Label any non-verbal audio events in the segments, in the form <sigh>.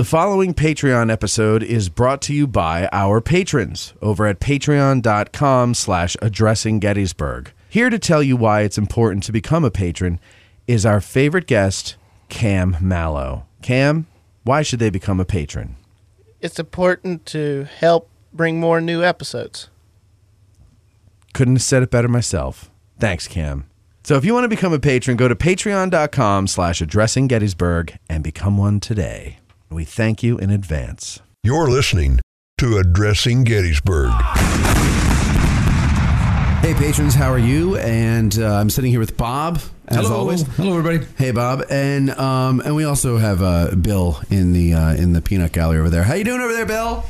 The following Patreon episode is brought to you by our patrons over at patreon.com slash addressing Gettysburg. Here to tell you why it's important to become a patron is our favorite guest, Cam Mallow. Cam, why should they become a patron? It's important to help bring more new episodes. Couldn't have said it better myself. Thanks, Cam. So if you want to become a patron, go to patreon.com slash addressing Gettysburg and become one today. We thank you in advance. You're listening to Addressing Gettysburg. Hey, patrons, how are you? And uh, I'm sitting here with Bob, as Hello. always. Hello, everybody. Hey, Bob, and um, and we also have uh, Bill in the uh, in the peanut gallery over there. How you doing over there, Bill?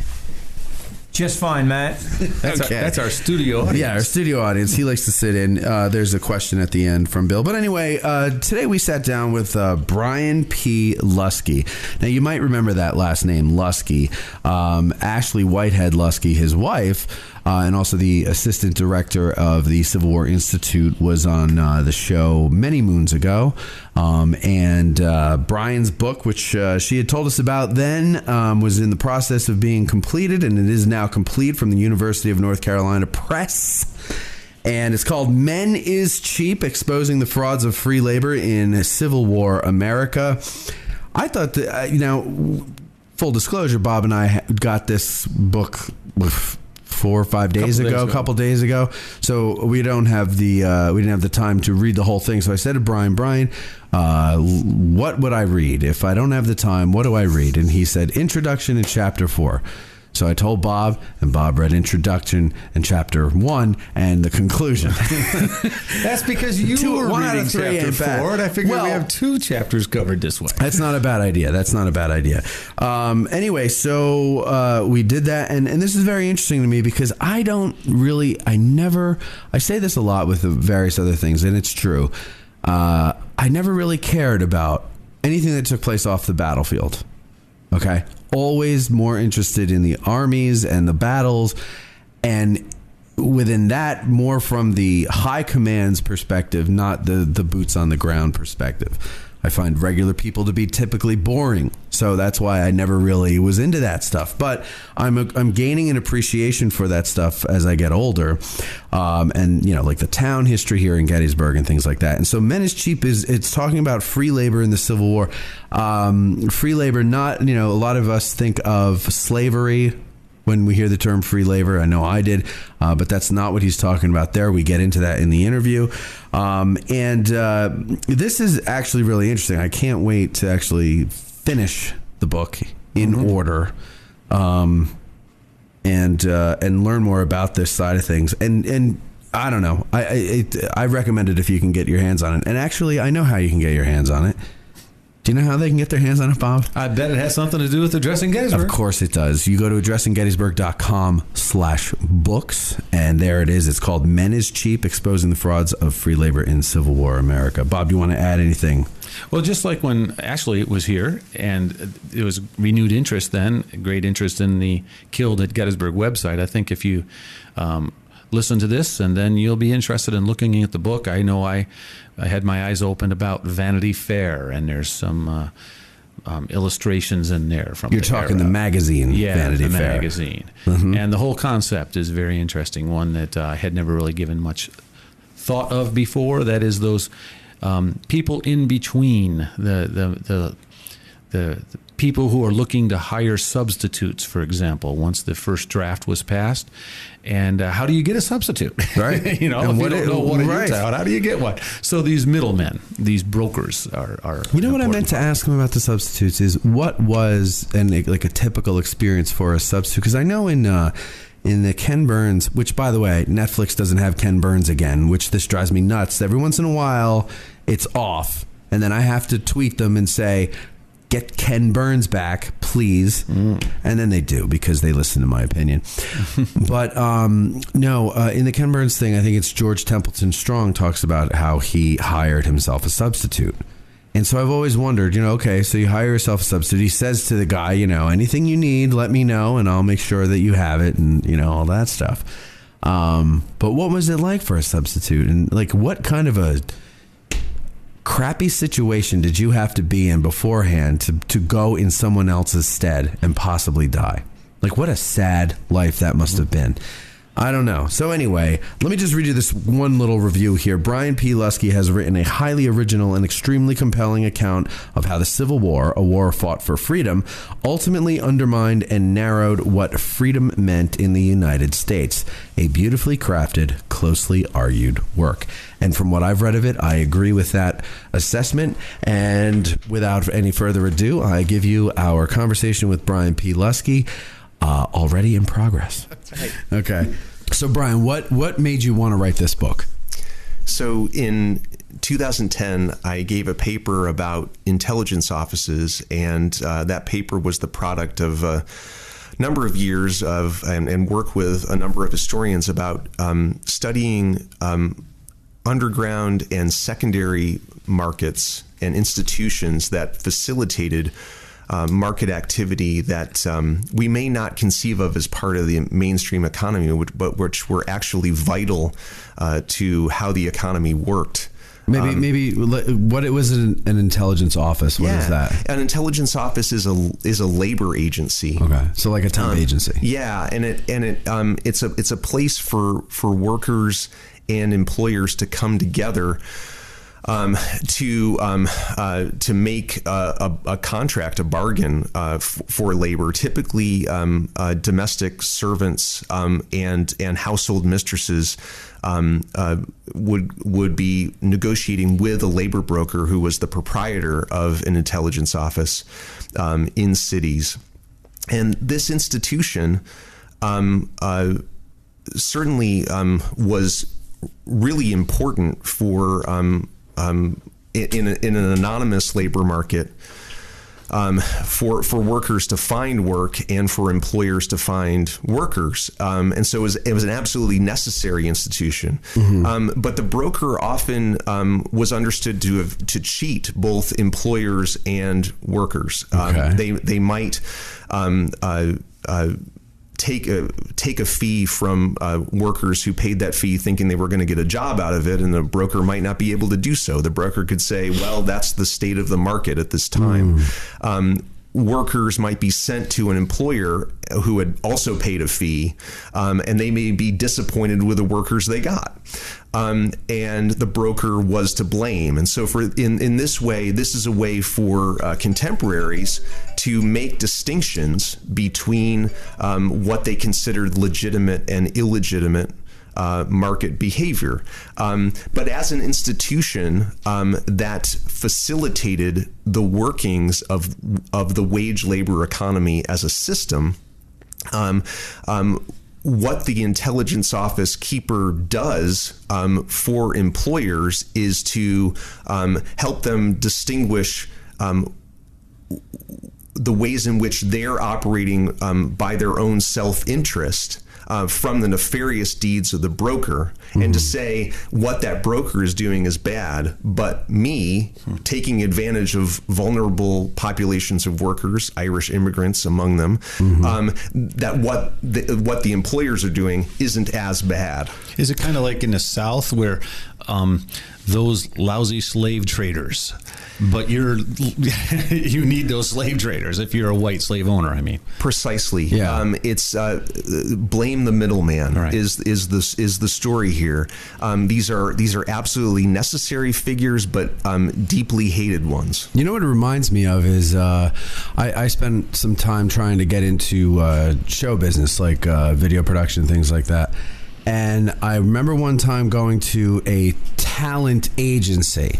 Just fine, Matt. That's, Okay. our, that's our studio. audience. Yeah, our studio audience. He likes to sit in. Uh, there's a question at the end from Bill. But anyway, uh, today we sat down with uh, Brian P. Luskey. Now, you might remember that last name, Luskey. Um, Ashley Whitehead Luskey, his wife, uh, and also the assistant director of the Civil War Institute, was on uh, the show many moons ago. Um, and uh, Brian's book, which uh, she had told us about then, um, was in the process of being completed, and it is now complete from the University of North Carolina Press. And it's called Men is Cheap Exposing the Frauds of Free Labor in Civil War America. I thought that, uh, you know, full disclosure, Bob and I got this book four or five days Couple ago, a couple days ago. So we don't have the uh, we didn't have the time to read the whole thing. So I said to Brian, Brian, uh, what would I read if I don't have the time? What do I read? And he said, Introduction in Chapter Four. So I told Bob, and Bob read Introduction and Chapter One and the conclusion. <laughs> That's because you Two- were one out reading of three chapter ain't four, and I figured Well- we have two chapters covered this way. That's not a bad idea. That's not a bad idea. Um, anyway, so uh, we did that, and, and this is very interesting to me because I don't really, I never, I say this a lot with the various other things, and it's true. Uh, I never really cared about anything that took place off the battlefield. Okay. Always more interested in the armies and the battles. And within that, more from the high command's perspective, not the, the boots on the ground perspective. I find regular people to be typically boring. So that's why I never really was into that stuff. But I'm, a, I'm gaining an appreciation for that stuff as I get older. Um, and, you know, like the town history here in Gettysburg and things like that. And so Men is Cheap is, it's talking about free labor in the Civil War. Um, free labor, not, you know, a lot of us think of slavery when we hear the term free labor. I know I did, uh, but that's not what he's talking about there. We get into that in the interview. Um, and uh, this is actually really interesting. I can't wait to actually finish the book in order. Um, and uh, and learn more about this side of things. And and I don't know. I I, it, I recommend it if you can get your hands on it. And actually, I know how you can get your hands on it. Do you know how they can get their hands on it, Bob? I bet it has something to do with addressing Gettysburg. Of course it does. You go to addressinggettysburg.com slash books, and there it is. It's called Men is Cheap, Exposing the Frauds of Free Labor in Civil War America. Bob, do you want to add anything? Well, just like when Ashley was here, and it was renewed interest then, great interest in the Killed at Gettysburg website. I think if you um, listen to this, and then you'll be interested in looking at the book. I know I, I had my eyes opened about Vanity Fair, and there's some uh, um, illustrations in there from. You're the talking era. the magazine, yeah, Vanity the Fair. magazine, Mhm. and the whole concept is very interesting. One that uh, I had never really given much thought of before. That is those um, people in between the the the. The, the people who are looking to hire substitutes, for example, once the first draft was passed, and uh, how do you get a substitute? Right. <laughs> you know, And if what you don't know what right. how do you get one? So these middlemen, these brokers, are. are You know what I meant to ask him about the substitutes is what was an like a typical experience for a substitute? Because I know in uh, in the Ken Burns, which by the way, Netflix doesn't have Ken Burns again, which this drives me nuts. Every once in a while, it's off, and then I have to tweet them and say. Get Ken Burns back, please, and then they do because they listen to my opinion. <laughs> but um, no, uh, in the Ken Burns thing, I think it's George Templeton Strong talks about how he hired himself a substitute. And so I've always wondered, you know, okay, so you hire yourself a substitute. He says to the guy, you know, anything you need, let me know, and I'll make sure that you have it, and you know all that stuff. Um, but what was it like for a substitute, and like what kind of a crappy situation did you have to be in beforehand to, to go in someone else's stead and possibly die? Like, what a sad life that must have been. I don't know. So anyway, let me just read you this one little review here. Brian P. Luskey has written a highly original and extremely compelling account of how the Civil War, a war fought for freedom, ultimately undermined and narrowed what freedom meant in the United States. A beautifully crafted, closely argued work. And from what I've read of it, I agree with that assessment. And without any further ado, I give you our conversation with Brian P. Luskey, uh, already in progress. Okay. So, Brian, what what made you want to write this book? So in 2010, I gave a paper about intelligence offices, and uh, that paper was the product of a number of years of and, and work with a number of historians about um, studying um, underground and secondary markets and institutions that facilitated uh, market activity that um, we may not conceive of as part of the mainstream economy, which, but which were actually vital uh, to how the economy worked. Maybe maybe what it was an, an intelligence office. What is that? An intelligence office is a is a labor agency. Okay, so like a temp Um, agency. Yeah, and it and it um, it's a it's a place for for workers and employers to come together. Um, to um, uh, to make a, a, a contract, a bargain uh, f- for labor, typically um, uh, domestic servants um, and and household mistresses um, uh, would would be negotiating with a labor broker who was the proprietor of an intelligence office um, in cities. And this institution uh, certainly was really important for um, um, in, in an anonymous labor market. Um, for for workers to find work and for employers to find workers, um, and so it was, it was an absolutely necessary institution. Um, but the broker often um, was understood to have to cheat both employers and workers. Um, Okay. They they might. Um, uh, uh, take a take a fee from uh, workers who paid that fee thinking they were going to get a job out of it and the broker might not be able to do so. The broker could say well that's the state of the market at this time. Um, workers might be sent to an employer who had also paid a fee um, and they may be disappointed with the workers they got. Um, and the broker was to blame. And so for in, in this way this is a way for uh, contemporaries to make distinctions between um, what they considered legitimate and illegitimate uh, market behavior. Um, but as an institution um, that facilitated the workings of, of the wage labor economy as a system, um, um, what the intelligence office keeper does um, for employers is to um, help them distinguish the ways in which they're operating um, by their own self interest. Uh, from the nefarious deeds of the broker, and to say what that broker is doing is bad, but me taking advantage of vulnerable populations of workers, Irish immigrants among them, um, that what the, what the employers are doing isn't as bad. Is it kind of like in the South where um, those lousy slave traders, but you're <laughs> you need those slave traders if you're a white slave owner? I mean, Precisely. Yeah. Um, it's uh, blame the middleman Right. is is this is the story here. Um, these are these are absolutely necessary figures, but um, deeply hated ones. You know what it reminds me of is uh, I, I spent some time trying to get into uh, show business, like uh, video production, things like that. And I remember one time going to a talent agency.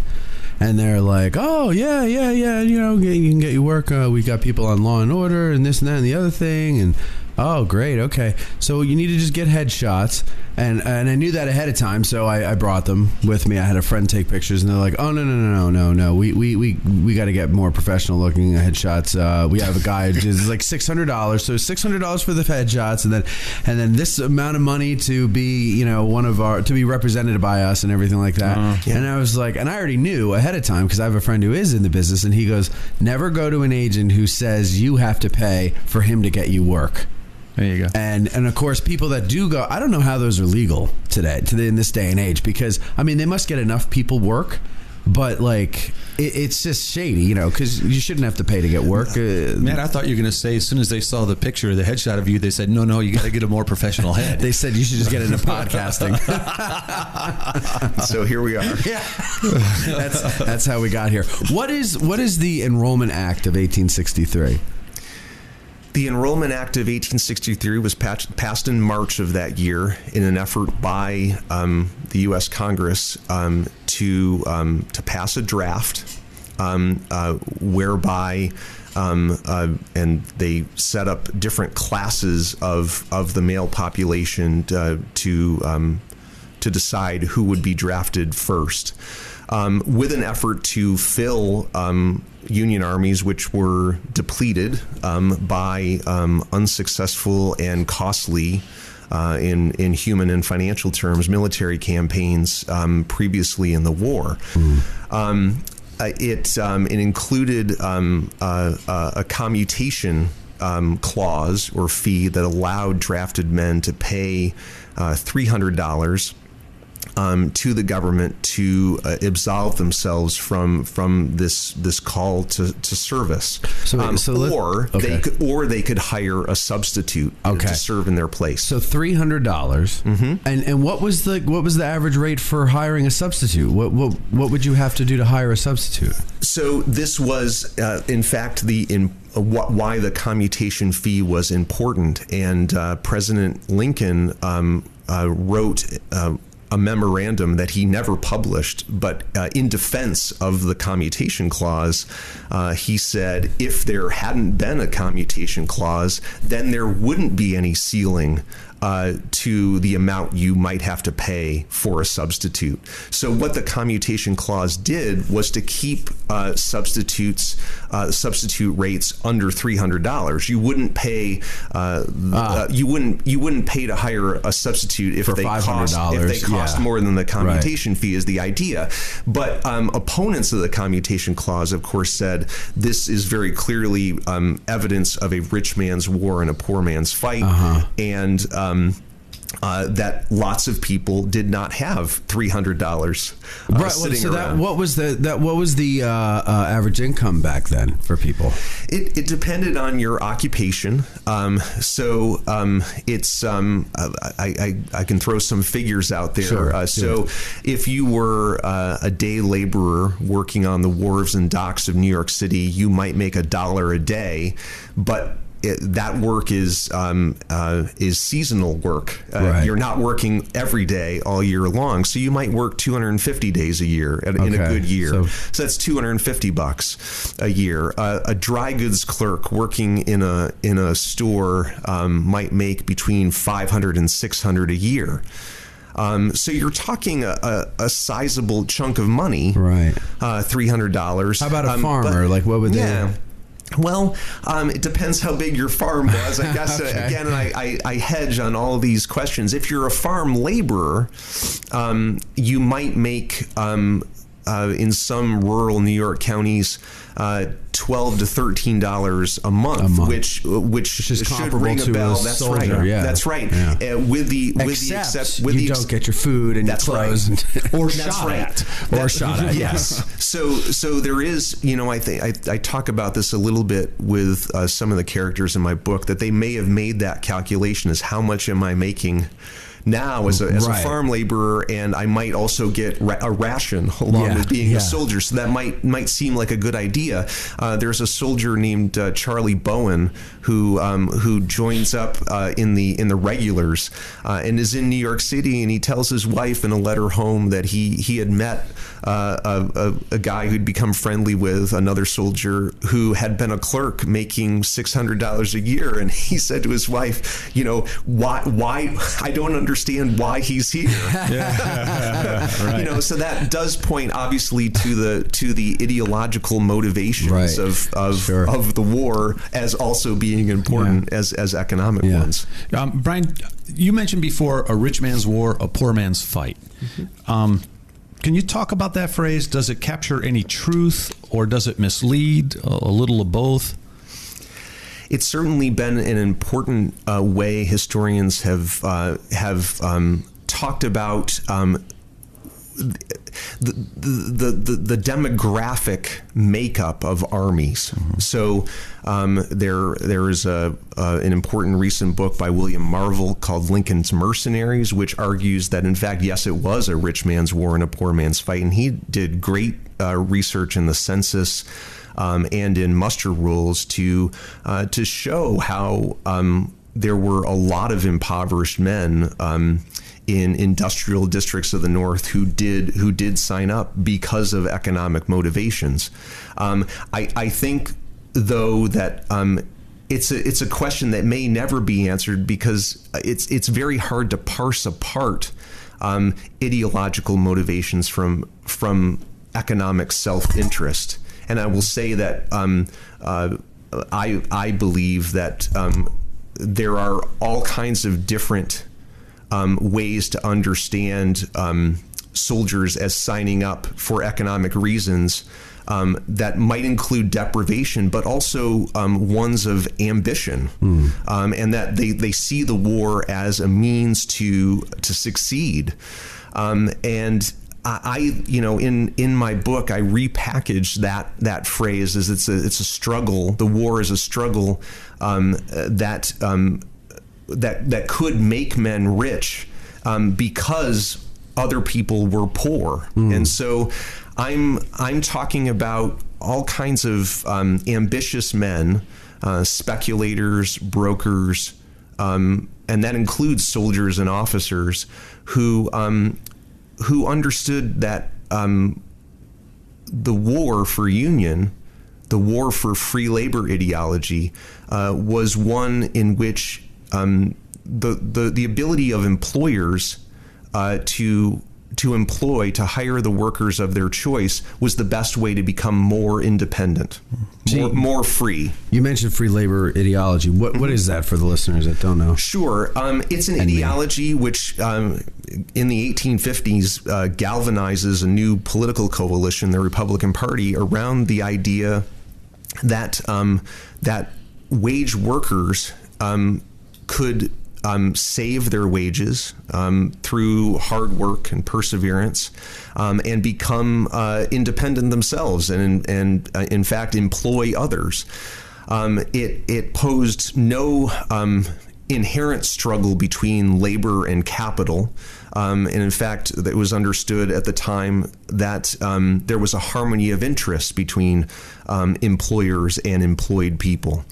And they're like, "Oh yeah, yeah, yeah. You know, you can get your work. Uh, we got people on Law and Order, and this and that and the other thing. And oh, great, okay. So you need to just get headshots. And and I knew that ahead of time, so I, I brought them with me. I had a friend take pictures, and they're like, "Oh no, no, no, no, no, no. We we we, we got to get more professional looking headshots. Uh, we have a guy who's like six hundred dollars, so six hundred dollars for the headshots, and then and then this amount of money to be you know one of our to be represented by us and everything like that." And I was like, and I already knew ahead of time because I have a friend who is in the business, and he goes, "Never go to an agent who says you have to pay for him to get you work." There you go. and and of course people that do go i don't know how those are legal today to the, in this day and age because i mean they must get enough people work but like it, it's just shady, you know, because you shouldn't have to pay to get work. Uh, Man, I thought you were going to say as soon as they saw the picture, the headshot of you, they said, "No, no, you got to get a more professional head." <laughs> they said you should just get into <laughs> podcasting. <laughs> so here we are. yeah, that's that's how we got here. What is what is the Enrollment Act of 1863? The Enrollment Act of 1863 was passed in March of that year in an effort by um, the U.S. Congress um, to um, to pass a draft um, uh, whereby. Um, uh, and they set up different classes of, of the male population uh, to um, to decide who would be drafted first, um, with an effort to fill um, Union armies which were depleted um, by um, unsuccessful and costly. Uh, in in human and financial terms, military campaigns um, previously in the war. Um, uh, it um, it included um, uh, uh, a commutation um, clause or fee that allowed drafted men to pay uh, three hundred dollars. Um, to the government to uh, absolve themselves from from this this call to, to service, So Um, so let- or okay. they could, or they could hire a substitute Okay. to serve in their place. So three hundred dollars. Mm-hmm. And and what was the what was the average rate for hiring a substitute? What what what would you have to do to hire a substitute? So this was, uh, in fact, the in uh, why the commutation fee was important, and uh, President Lincoln um, uh, wrote. A memorandum that he never published, but uh, in defense of the commutation clause, uh, he said if there hadn't been a commutation clause, then there wouldn't be any ceiling uh, to the amount you might have to pay for a substitute. So, what the commutation clause did was to keep uh, substitutes uh, substitute rates under three hundred dollars. You wouldn't pay uh, uh, you wouldn't you wouldn't pay to hire a substitute if For they cost if they cost yeah. more than the commutation fee is the idea. But um, opponents of the commutation clause, of course, said this is very clearly um, evidence of a rich man's war and a poor man's fight, and um, uh, that lots of people did not have three hundred dollars uh, right. Sitting so that around. what was the that what was the uh, uh, average income back then for people? It, it depended on your occupation. Um, so um, it's um, I, I, I can throw some figures out there. Sure, uh, so if you were uh, a day laborer working on the wharves and docks of New York City, you might make a dollar a day, but it, that work is um, uh, is seasonal work. Uh, Right. You're not working every day all year long, so you might work 250 days a year at, in a good year. so- So that's 250 bucks a year. Uh, a dry goods clerk working in a in a store um, might make between 500 and 600 a year. Um, so you're talking a, a, a sizable chunk of money, Right. Uh, three hundred dollars. How about a farmer? Like, what would they- Yeah. Well, um, it depends how big your farm was. I <laughs> guess uh, Okay. again, I, I, I hedge on all these questions. If you're a farm laborer, um, you might make um, uh, in some rural New York counties uh, twelve to thirteen dollars a month, which which, Which is should comparable ring a to a bell. That's soldier, right. yeah. That's right. Yeah. Uh, with the with Except the except with you the don't get your food and that's your right. clothes and- <laughs> or That's shot right. at. Or That- shot at, <laughs> Yes. So so there is, you know, I think I, I talk about this a little bit with uh, some of the characters in my book that they may have made that calculation as how much am I making now as a, as Right. a farm laborer and I might also get ra- a ration <laughs> along Yeah, with being yeah. a soldier so that might might seem like a good idea uh, there's a soldier named uh, Charlie Bowen who um, who joins up uh, in the in the regulars uh, and is in New York City and he tells his wife in a letter home that he he had met uh, a, a, a guy who'd become friendly with another soldier who had been a clerk making six hundred dollars a year and he said to his wife you know why why I don't understand why he's here <laughs> <laughs> you know so that does point obviously to the to the ideological motivations Right. of of, Sure. of the war as also being important as as economic Yeah. ones Um, Brian, you mentioned before a rich man's war, a poor man's fight. Um, can you talk about that phrase? Does it capture any truth or does it mislead? A, a little of both? It's certainly been an important uh, way historians have uh, have um, talked about um, the, the, the, the demographic makeup of armies. So um, there there is a uh, an important recent book by William Marvel called Lincoln's Mercenaries, which argues that in fact, yes, it was a rich man's war and a poor man's fight, and he did great uh, research in the census. Um, and in muster rolls to uh, to show how um, there were a lot of impoverished men um, in industrial districts of the North who did who did sign up because of economic motivations. Um, I, I think, though, that um, it's a it's a question that may never be answered because it's it's very hard to parse apart um, ideological motivations from from economic self interest. And I will say that um, uh, I I believe that um, there are all kinds of different um, ways to understand um, soldiers as signing up for economic reasons um, that might include deprivation, but also um, ones of ambition, um, and that they, they see the war as a means to to succeed. Um, and I, you know, in in my book, I repackaged that that phrase as it's a it's a struggle. The war is a struggle um, that um, that that could make men rich um, because other people were poor, and so I'm I'm talking about all kinds of um, ambitious men, uh, speculators, brokers, um, and that includes soldiers and officers who um, who understood that um, the war for union, the war for free labor ideology, uh, was one in which um, the, the the ability of employers uh, to to employ to hire the workers of their choice was the best way to become more independent, more, more free. You mentioned free labor ideology. What what is that for the listeners that don't know? Sure. Um, it's an ideology which, um, in the 1850s, uh, galvanizes a new political coalition, the Republican Party, around the idea that um, that wage workers um, could um, save their wages um, through hard work and perseverance, um, and become uh, independent themselves, and and uh, in fact employ others. Um, it it posed no um, inherent struggle between labor and capital. Um, and in fact, it was understood at the time that um, there was a harmony of interest between um, employers and employed people.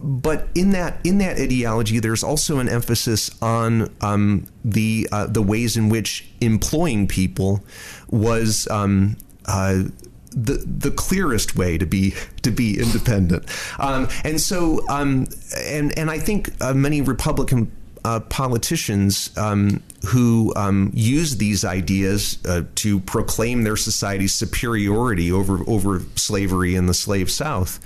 But in that in that ideology, there's also an emphasis on um, the uh, the ways in which employing people was um, uh, the the clearest way to be to be independent, um, and so um, and and I think uh, many Republican uh, politicians um, who um, use these ideas uh, to proclaim their society's superiority over over slavery in the slave South,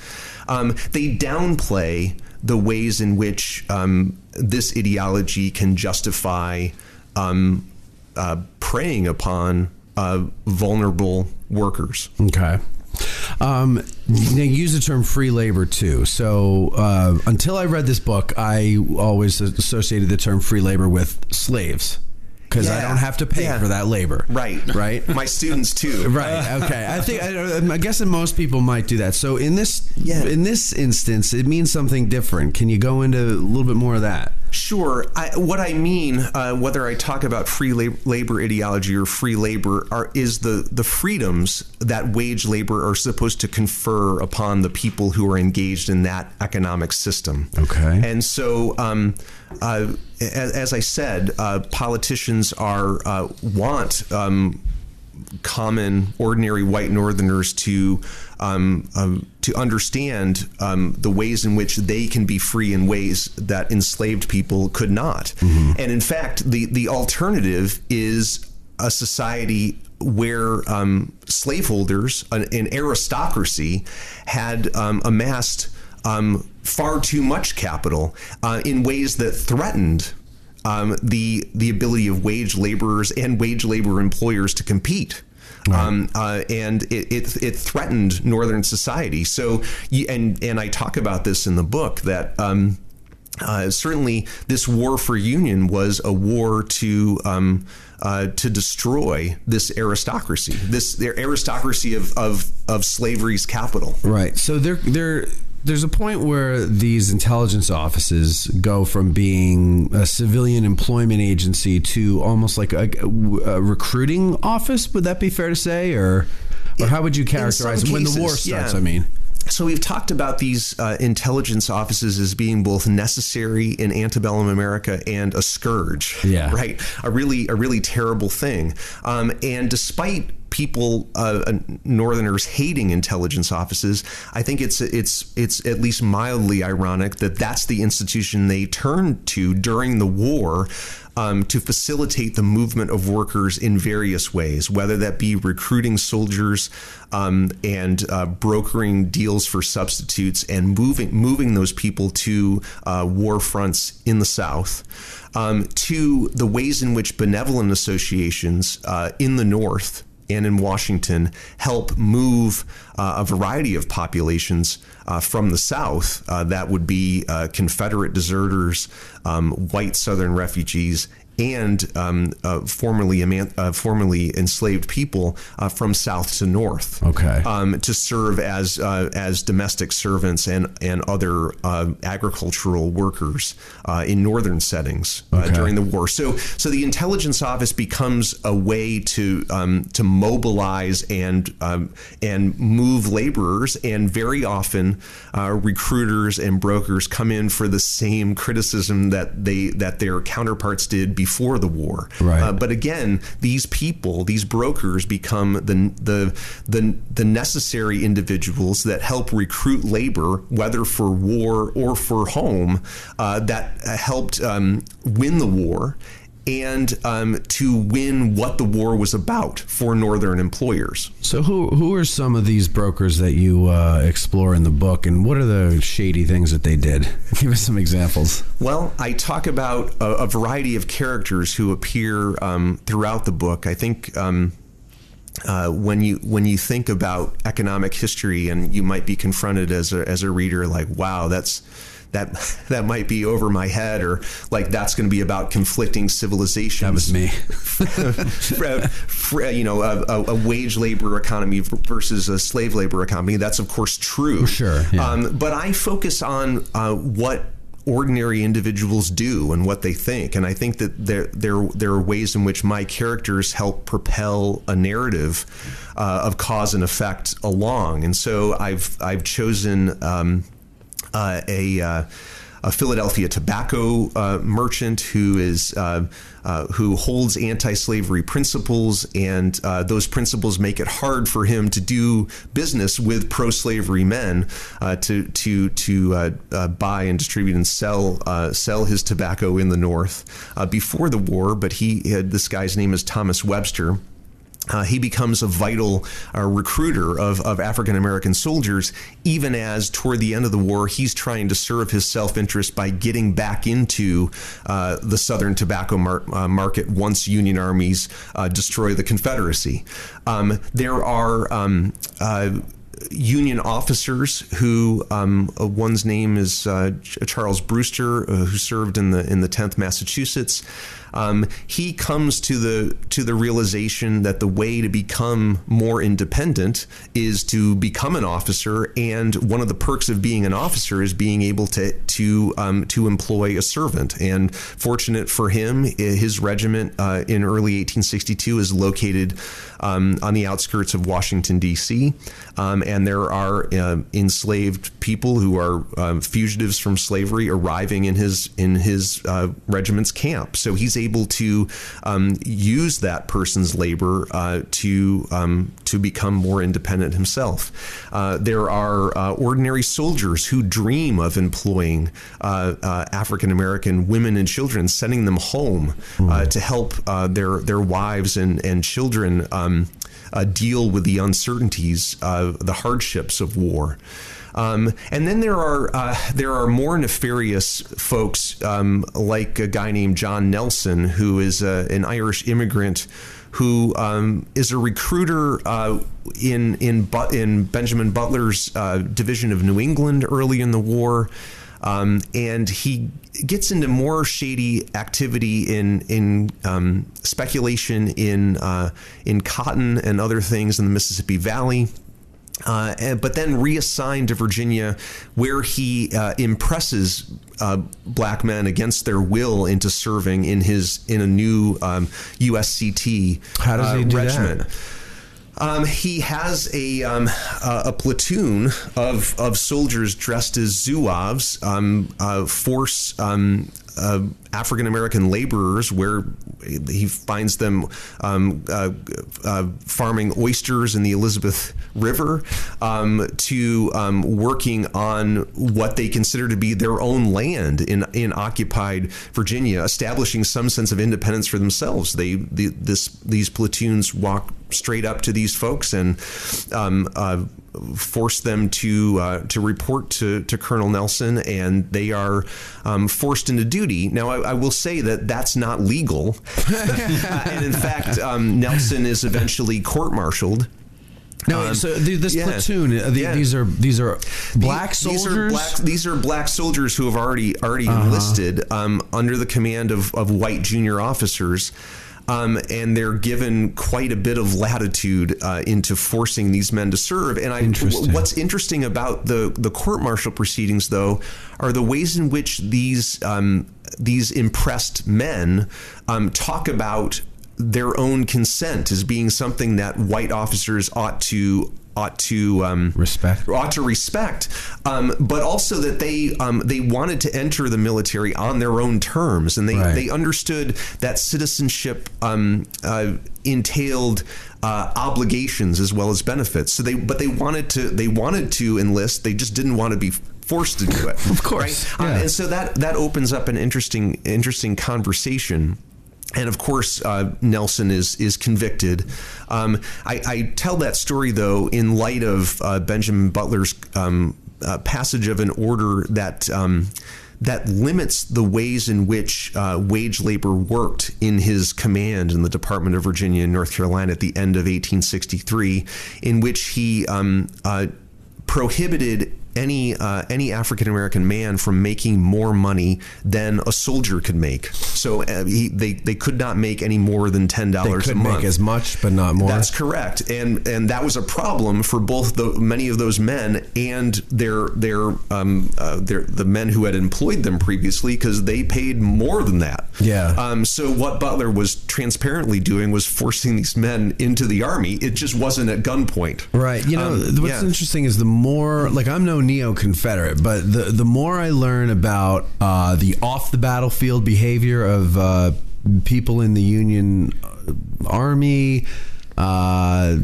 um, they downplay the ways in which um, this ideology can justify um, uh, preying upon uh, vulnerable workers. Okay. Um, they use the term free labor too. So uh, until I read this book, I always associated the term free labor with slaves because I don't have to pay Yeah. for that labor. Right. Right. <laughs> My students too. Right. Okay. I think I, I guess that most people might do that. So in this Yeah. in this instance, it means something different. Can you go into a little bit more of that? Sure. I, what I mean, uh, whether I talk about free lab- labor ideology or free labor, are is the the freedoms that wage labor are supposed to confer upon the people who are engaged in that economic system. Okay. And so, um, uh, as, as I said, uh, politicians are uh, want. Um, common, ordinary white Northerners to um, um, to understand um, the ways in which they can be free in ways that enslaved people could not. And in fact, the the alternative is a society where um, slaveholders, an, an aristocracy, had um, amassed um, far too much capital uh, in ways that threatened um, the the ability of wage laborers and wage labor employers to compete. Um, uh, and it, it, it threatened northern society. So, and and I talk about this in the book that um, uh, certainly this war for union was a war to um, uh, to destroy this aristocracy, this their aristocracy of, of of slavery's capital. Right. So there, there, there's a point where these intelligence offices go from being a civilian employment agency to almost like a, a recruiting office. Would that be fair to say, or or how would you characterize it when the war starts? yeah. I mean, So we've talked about these uh, intelligence offices as being both necessary in antebellum America and a scourge. Yeah. Right. A really a really terrible thing. Um, and despite people uh, uh, northerners hating intelligence offices i think it's it's it's at least mildly ironic that that's the institution they turned to during the war um, to facilitate the movement of workers in various ways, whether that be recruiting soldiers um, and uh, brokering deals for substitutes and moving moving those people to uh, war fronts in the South, um, to the ways in which benevolent associations uh, in the North and in Washington help move uh, a variety of populations uh, from the South. Uh, that would be uh, Confederate deserters, um, white Southern refugees. And um, uh, formerly eman- uh, formerly enslaved people uh, from south to north, Okay. um, to serve as uh, as domestic servants and and other uh, agricultural workers uh, in northern settings uh, Okay. during the war. So so the intelligence office becomes a way to um, to mobilize and um, and move laborers, and very often uh, recruiters and brokers come in for the same criticism that they that their counterparts did before the war. Right. Uh, but again, these people, these brokers, become the the the the necessary individuals that help recruit labor, whether for war or for home, uh, that helped um, win the war. And um, to win what the war was about for northern employers. so who who are some of these brokers that you uh, explore in the book, and what are the shady things that they did? <laughs> Give us some examples. Well, I talk about a, a variety of characters who appear um, throughout the book. I think um, uh, when you when you think about economic history, and you might be confronted as a as a reader, like, wow, that's that <laughs> that might be over my head, or like that's going to be about conflicting civilizations. That was me. <laughs> For- for, you know, a, a, wage labor economy versus a slave labor economy. That's of course true. Sure, yeah. Um, but I focus on uh, what ordinary individuals do and what they think, and I think that there there there are ways in which my characters help propel a narrative uh, of cause and effect along. And so I've I've chosen. Um, uh, a uh, a Philadelphia tobacco uh, merchant who is uh, uh, who holds anti-slavery principles, and uh, those principles make it hard for him to do business with pro-slavery men to to to buy and distribute and sell sell his tobacco in the North before the war. But he had, this guy's name is Thomas Webster. Uh, he becomes a vital uh, recruiter of, of African American soldiers, even as toward the end of the war, he's trying to serve his self interest by getting back into uh, the Southern tobacco mar- uh, market once Union armies uh, destroy the Confederacy. Um, there are um, uh, Union officers who um, one's name is Charles Brewster, who served in the in the 10th Massachusetts. Um, he comes to the to the realization that the way to become more independent is to become an officer, and one of the perks of being an officer is being able to to um, to employ a servant. And fortunate for him, his regiment uh, in early 1862 is located um, on the outskirts of Washington D.C. Um, and there are uh, enslaved people who are um, fugitives from slavery arriving in his in his uh, regiment's camp. So he's able to um, use that person's labor uh, to um, to become more independent himself. Uh, there are uh, ordinary soldiers who dream of employing uh, uh, African American women and children, sending them home uh, to help uh, their their wives and and children. Um, uh, deal with the uncertainties, uh, the hardships of war. Um, and then there are uh, there are more nefarious folks um, like a guy named John Nelson, who is an Irish immigrant who um, is a recruiter uh, in in in Benjamin Butler's uh, division of New England early in the war. Um, and he gets into more shady activity in in um, speculation in uh, in cotton and other things in the Mississippi Valley. Uh, and, but then reassigned to Virginia, where he uh, impresses uh, black men against their will into serving in his in a new um, USCT How does he uh, do that? Um, he has a um, a platoon of of soldiers dressed as zouaves um, uh, force um, uh, African American laborers where he finds them um, uh, uh, farming oysters in the Elizabeth River um, to um, working on what they consider to be their own land in in occupied Virginia, establishing some sense of independence for themselves. They the, this these platoons walk straight up to these folks and force them to uh, to report to, to Colonel Nelson, and they are um, forced into duty. Now, I, I will say that that's not legal, Uh, <laughs> and in fact, um, Nelson is eventually court-martialed. No, Um, so th- this yeah. platoon, uh, the, Yeah. these are these are black soldiers. These are black, these are black soldiers who have already already enlisted um, under the command of, of white junior officers. Um, and they're given quite a bit of latitude uh, into forcing these men to serve. And I, Interesting. what's interesting about the the court martial proceedings, though, are the ways in which these um, these impressed men um, talk about their own consent as being something that white officers ought to ought to um, Respect. ought to respect, um, but also that they um, they wanted to enter the military on their own terms, and they Right. they understood that citizenship um, uh, entailed uh, obligations as well as benefits. So they but they wanted to they wanted to enlist, they just didn't want to be forced to do it. Of course, right? Uh, yeah. and so that that opens up an interesting interesting conversation and of course, uh, Nelson is is convicted. Um, I, I tell that story though in light of uh, Benjamin Butler's um, uh, passage of an order that. Um, that limits the ways in which uh, wage labor worked in his command in the Department of Virginia and North Carolina at the end of 1863, in which he um, uh, prohibited any uh, any African American man from making more money than a soldier could make. So uh, he, they they could not make any more than ten dollars a could month. make as much, but not more. That's correct, and and that was a problem for both the many of those men and their their um uh, their the men who had employed them previously because they paid more than that. Yeah. Um. So what Butler was transparently doing was forcing these men into the army. It just wasn't at gunpoint. Right. You know, Um, what's yeah. interesting is the more, like, I'm no neo Confederate, but the, the more I learn about uh, the off the battlefield behavior of uh, people in the Union uh, Army, uh,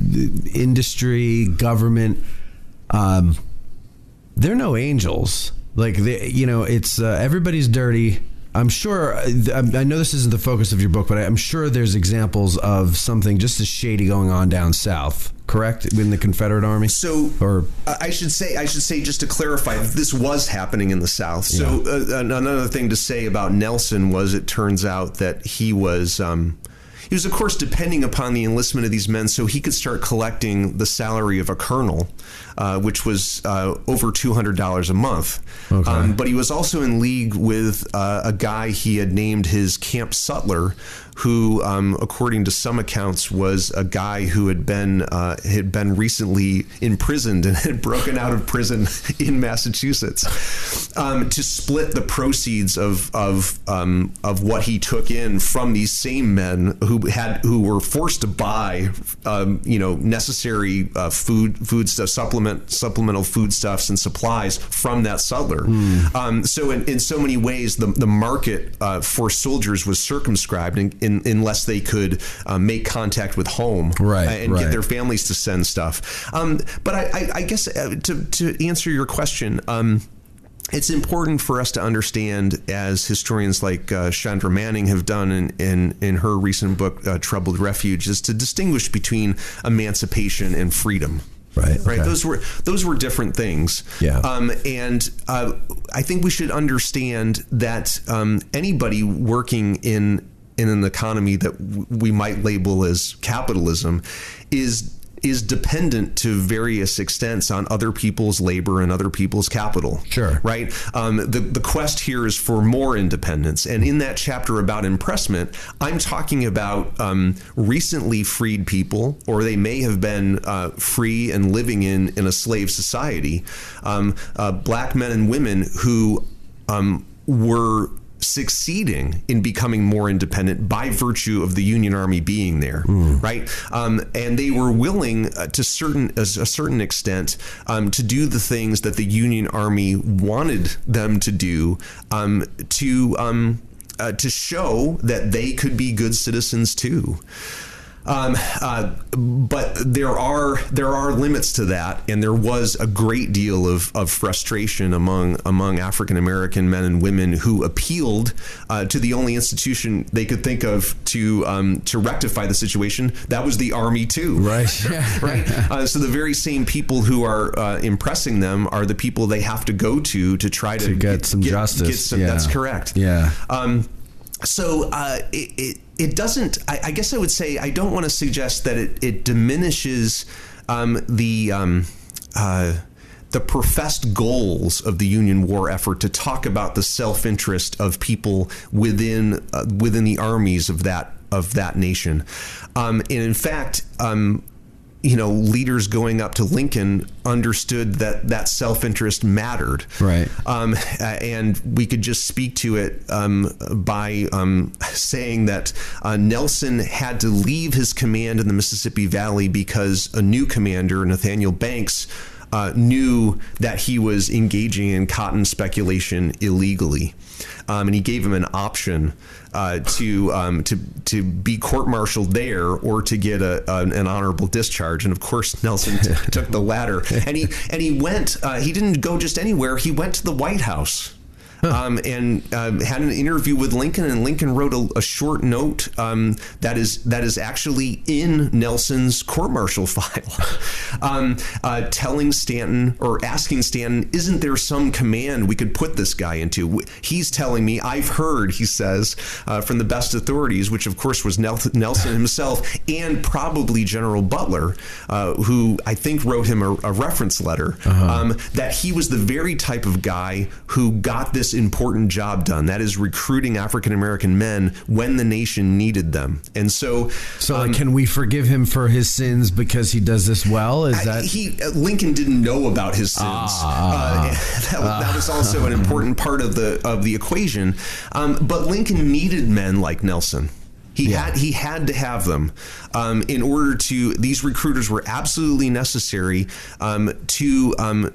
industry, government, um, they're no angels. Like, they, you know, it's uh, everybody's dirty. I'm sure. I I know this isn't the focus of your book, but I'm sure there's examples of something just as shady going on down south. Correct in the Confederate Army. So, or I should say, I should say, just to clarify, this was happening in the South. So, uh, another thing to say about Nelson was, it turns out that he was. Um, he was, of course, depending upon the enlistment of these men, so he could start collecting the salary of a colonel, uh, which was uh, over two hundred dollars a month. Okay. Um, but he was also in league with uh, a guy he had named his camp sutler, who, um, according to some accounts, was a guy who had been uh, had been recently imprisoned and <laughs> had broken out of prison <laughs> in Massachusetts um, to split the proceeds of of um, of what he took in from these same men who had who were forced to buy um, you know necessary uh, food food stuff supplement supplemental foodstuffs and supplies from that sutler. Um, so in, in so many ways, the the market uh, for soldiers was circumscribed in, in, unless they could uh, make contact with home Right, uh, and right. get their families to send stuff. Um, but I, I, I guess uh, to to answer your question. Um, it's important for us to understand, as historians like uh, Chandra Manning have done in, in, in her recent book, uh, Troubled Refuge, is to distinguish between emancipation and freedom. Right, Right. okay. Those were those were different things. Yeah. Um, and uh, I think we should understand that um, anybody working in in an economy that w- we might label as capitalism is is dependent to various extents on other people's labor and other people's capital. Sure. Right? Um, the, the quest here is for more independence. And in that chapter about impressment, I'm talking about um, recently freed people, or they may have been uh, free and living in, in a slave society, um, uh, black men and women who um, were succeeding in becoming more independent by virtue of the Union Army being there, right? Um, and they were willing uh, to certain as a certain extent um, to do the things that the Union Army wanted them to do um, to um, uh, to show that they could be good citizens too. Um, uh, but there are there are limits to that, and there was a great deal of, of frustration among among African American men and women who appealed uh, to the only institution they could think of to um, to rectify the situation. That was the army too, Right. <laughs> right. Uh, so the very same people who are uh, impressing them are the people they have to go to to try to, To get some justice. Get some, Yeah. That's correct. Yeah. Um, so uh, it, it it doesn't. I, I guess I would say I don't want to suggest that it it diminishes um, the. Um, uh, the professed goals of the Union war effort to talk about the self-interest of people within uh, within the armies of that of that nation, um, and in fact, um, you know, leaders going up to Lincoln understood that that self-interest mattered, Right. um, uh, and we could just speak to it um, by um, saying that uh, Nelson had to leave his command in the Mississippi Valley because a new commander, Nathaniel Banks, uh, knew that he was engaging in cotton speculation illegally. Um, and he gave him an option uh, to um, to to be court-martialed there or to get a, an, an honorable discharge. And of course, Nelson t- took the latter. And he and he went. Uh, he didn't go just anywhere. He went to the White House. <laughs> Um, and um, had an interview with Lincoln, and Lincoln wrote a, a short note um, that is that is actually in Nelson's court-martial <laughs> file, um, uh, telling Stanton or asking Stanton, "Isn't there some command we could put this guy into?" He's telling me, "I've heard," he says, uh, from the best authorities, which of course was Nelson himself and probably General Butler, uh, who I think wrote him a, a reference letter, um, that he was the very type of guy who got this important job done. That is recruiting African American men when the nation needed them. And so, So, um, like, can we forgive him for his sins because he does this well? Is I- that he uh, Lincoln didn't know about his sins. uh, <laughs> that, was- that was also an important part of the of the equation. Um, but Lincoln needed men like Nelson. He had he had to have them um, in order to. These recruiters were absolutely necessary um, to um,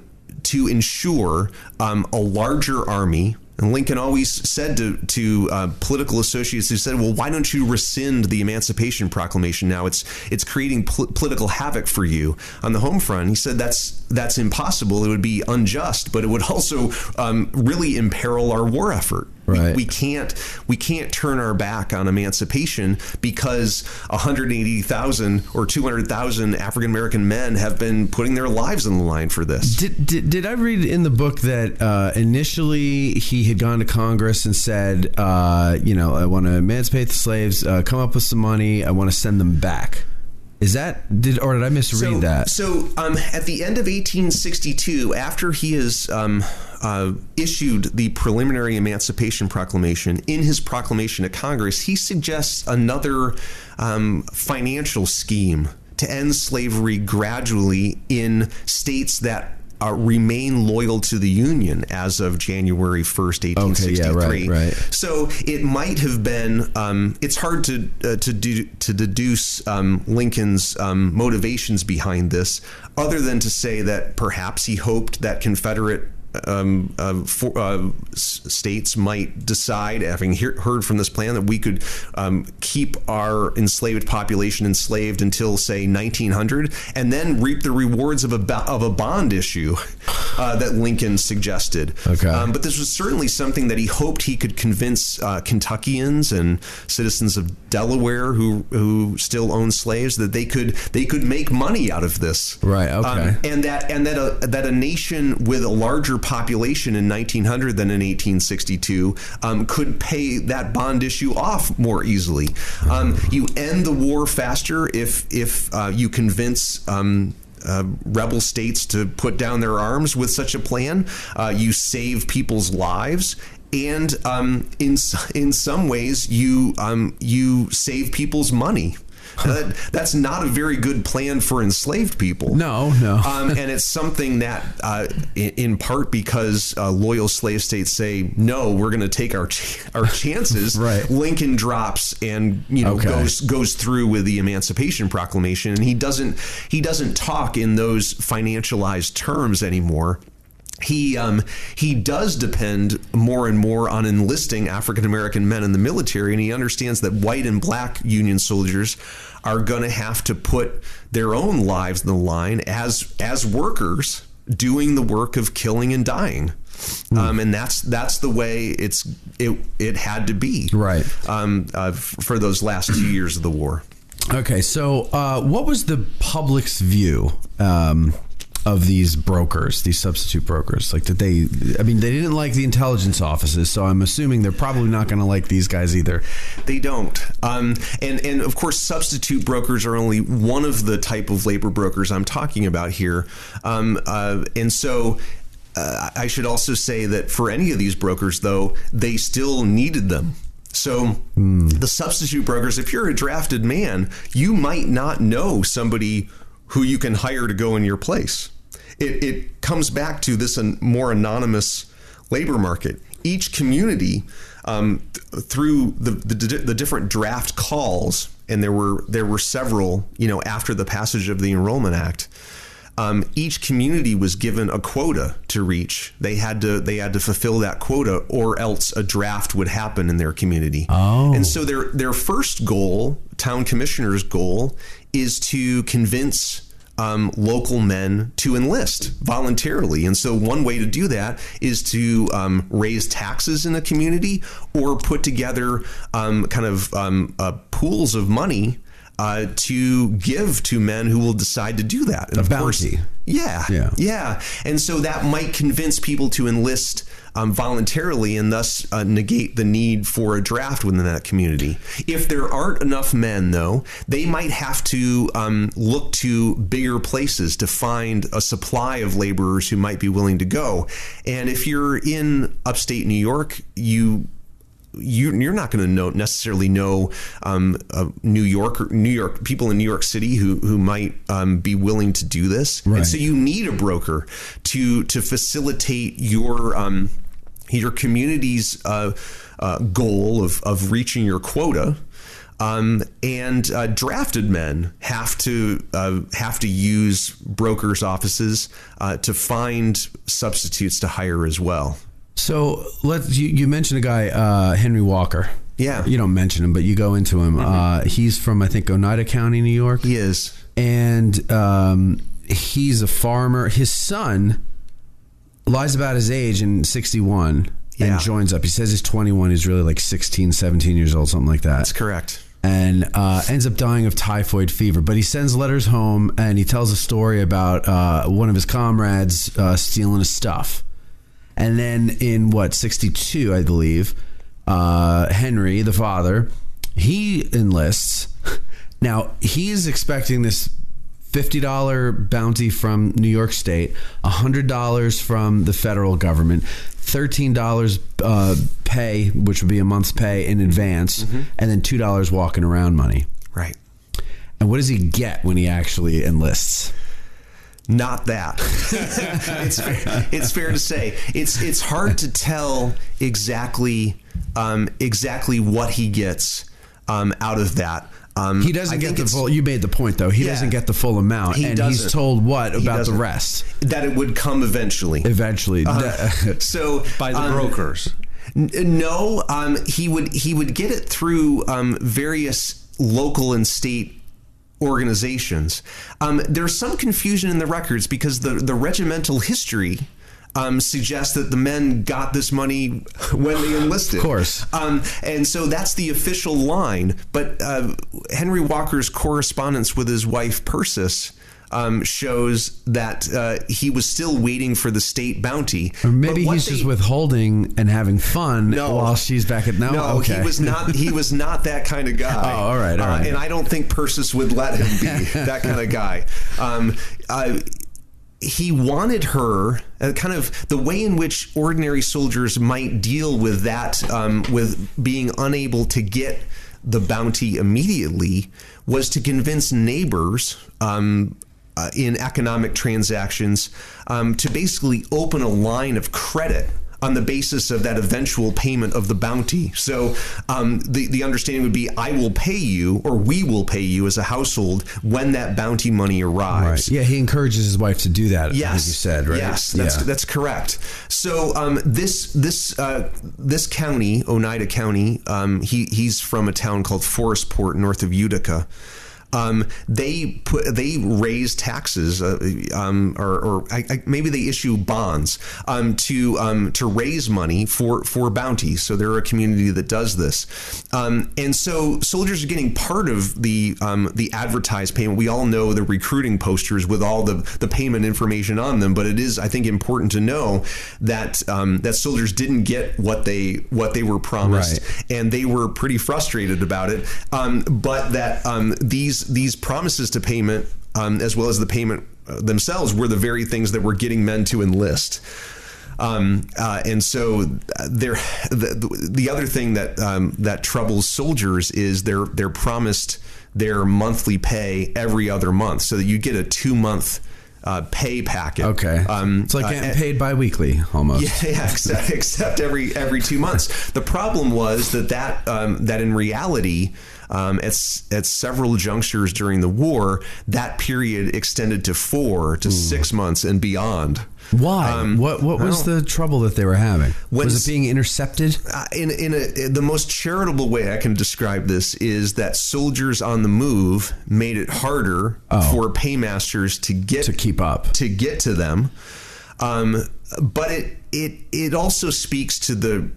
to ensure um, a larger army. And Lincoln always said to to uh, political associates who said, "Well, why don't you rescind the Emancipation Proclamation now? It's it's creating pol- political havoc for you on the home front." He said, "That's that's impossible. It would be unjust, but it would <laughs> also um, really imperil our war effort." We- Right. We, can't we can't turn our back on emancipation because 180,000 or 200,000 African American men have been putting their lives on the line for this. Did, did, did I read in the book that uh, initially he had gone to Congress and said, uh, you know, I want to emancipate the slaves, uh, come up with some money, I want to send them back. Is that did or did I misread so, that? So, um, at the end of 1862, after he is um, uh, issued the preliminary Emancipation Proclamation, in his proclamation to Congress, he suggests another um, financial scheme to end slavery gradually in states that. Uh, remain loyal to the Union as of January 1st, 1863. Okay, yeah, right, right. So it might have been. Um, it's hard to uh, to do to deduce um, Lincoln's um, motivations behind this, other than to say that perhaps he hoped that Confederate. Um, uh, for, uh, states might decide, having hear, heard from this plan, that we could um, keep our enslaved population enslaved until, say, 1900, and then reap the rewards of a of a bond issue uh, that Lincoln suggested. Okay. Um, but this was certainly something that he hoped he could convince uh, Kentuckians and citizens of Delaware who who still own slaves that they could they could make money out of this. Right, okay. Um, and that and that a, that a nation with a larger population in 1900 than in 1862 um, could pay that bond issue off more easily. Um, you end the war faster if if uh, you convince. Um, uh, rebel states to put down their arms with such a plan. Uh, you save people's lives, and um, in in some ways, you um, you save people's money. That, that's not a very good plan for enslaved people. No, no. <laughs> um, and it's something that, uh, in, in part, because uh, loyal slave states say no, we're going to take our ch- our <laughs> chances. Right. Lincoln drops and you know Okay. goes goes through with the Emancipation Proclamation, and he doesn't he doesn't talk in those financialized terms anymore. He um, he does depend more and more on enlisting African American men in the military, and he understands that white and black Union soldiers are going to have to put their own lives in the line as as workers doing the work of killing and dying. Um, and that's that's the way it's it it had to be Right. um, uh, for those last two years of the war. Okay, so uh, what was the public's view um, of these brokers, these substitute brokers? Like, did they? I mean, they didn't like the intelligence offices, so I'm assuming they're probably not going to like these guys either. They don't. Um, and and of course, substitute brokers are only one of the type of labor brokers I'm talking about here. Um, uh, and so. Uh, I should also say that for any of these brokers, though, they still needed them. So the substitute brokers, if you're a drafted man, you might not know somebody who you can hire to go in your place. It, it comes back to this more anonymous labor market. Each community, um, th- through the, the the different draft calls, and there were there were several, you know, after the passage of the Enrollment Act. Um, each community was given a quota to reach. They had to they had to fulfill that quota, or else a draft would happen in their community. Oh. And so their their first goal, town commissioner's goal, is to convince um, local men to enlist voluntarily. And so one way to do that is to um, raise taxes in a community or put together um, kind of um, uh, pools of money. Uh, to give to men who will decide to do that, and A of course, bounty. yeah, Yeah. yeah, and so that might convince people to enlist um, voluntarily, and thus uh, negate the need for a draft within that community. If there aren't enough men, though, they might have to um, look to bigger places to find a supply of laborers who might be willing to go. And if you're in upstate New York, you you, you're not going to know necessarily know um, uh, New York New York people in New York City who who might um, be willing to do this, Right. and so you need a broker to to facilitate your um, your community's uh, uh, goal of of reaching your quota. Um, and uh, drafted men have to uh, have to use brokers' offices uh, to find substitutes to hire as well. So let you, you mentioned a guy, uh, Henry Walker. Yeah. You don't mention him, but you go into him. Uh, he's from I think Oneida County, New York. He is. and um, he's a farmer. His son lies about his age in 61 Yeah. and joins up. He says he's 21. He's really like 16, 17 years old, something like that. That's correct. And uh, ends up dying of typhoid fever. But he sends letters home and he tells a story about uh, one of his comrades uh, stealing his stuff. And then in what, 62, I believe, uh, Henry, the father, he enlists. <laughs> Now, he's expecting this $50 bounty from New York State, $100 from the federal government, $13 uh, pay, which would be a month's pay in advance, and then $2 walking around money. Right. And what does he get when he actually enlists? Not that. <laughs> it's fair, it's fair to say it's it's hard to tell exactly um, exactly what he gets um, out of that. Um, He doesn't I get the full. You made the point though. He Yeah. doesn't get the full amount, He and he's doesn't. told what about the rest that it would come eventually. eventually. <laughs> So by the um, brokers. N- No, um, he would he would get it through um, various local and state organizations. Um, there's some confusion in the records because the the regimental history um, suggests that the men got this money when they enlisted. Of course. Um, and so that's the official line. But uh, Henry Walker's correspondence with his wife Persis um, shows that uh, he was still waiting for the state bounty. Or maybe he's they- just withholding and having fun No. while she's back at no. no, okay. he was not. He <laughs> was not that kind of guy. Oh, all right, all Uh, right. and I don't think Persis would let him be <laughs> that kind of guy. Um, uh, he wanted her uh, kind of the way in which ordinary soldiers might deal with that, um, with being unable to get the bounty immediately, was to convince neighbors. Um, uh, in economic transactions, um, to basically open a line of credit on the basis of that eventual payment of the bounty. So um, the the understanding would be, I will pay you, or we will pay you as a household when that bounty money arrives. Right. Yeah, he encourages his wife to do that. Yes, as you said, right? Yes, that's yeah. that's correct. So um, this this uh, this county, Oneida County, um, he he's from a town called Forestport, north of Utica. Um, they put they raise taxes, uh, um, or, or I, I, maybe they issue bonds um, to um, to raise money for for bounties. So they're a community that does this, um, and so soldiers are getting part of the um, the advertised payment. We all know the recruiting posters with all the the payment information on them, but it is I think important to know that um, that soldiers didn't get what they what they were promised, Right. and they were pretty frustrated about it. Um, but that um, these these promises to payment, um, as well as the payment uh, themselves, were the very things that were getting men to enlist. Um, uh, and so uh, there, the, the other thing that um, that troubles soldiers is they're they're promised their monthly pay every other month, so that you get a two month uh, pay packet. Okay. um, it's like uh, getting paid bi-weekly almost. yeah, yeah, except, except every every two months. The problem was that that um, that in reality, um, at at several junctures during the war, that period extended to four to six months and beyond. Why? Um, what What was the trouble that they were having? When was it being intercepted? Uh, in in, a, in the most charitable way I can describe this is that soldiers on the move made it harder Oh. for paymasters to get To keep up. to get to them. Um, but it it it also speaks to the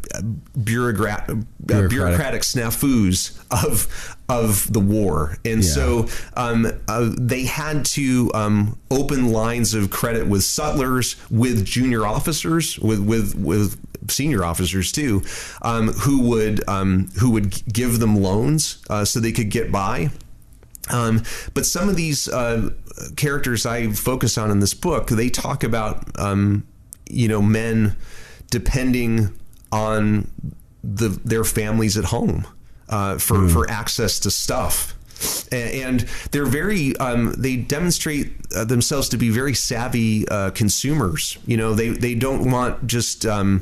bureaucrat, uh, Bureaucratic. bureaucratic snafus of of the war, and Yeah. so um, uh, they had to um, open lines of credit with sutlers, with junior officers, with with with senior officers too, um, who would um, who would give them loans uh, so they could get by. Um, but some of these uh, characters I focus on in this book, they talk about, um, you know, men depending on the their families at home uh, for for access to stuff. And they're very, um, they demonstrate uh, themselves to be very savvy uh, consumers. You know, they, they don't want just, um,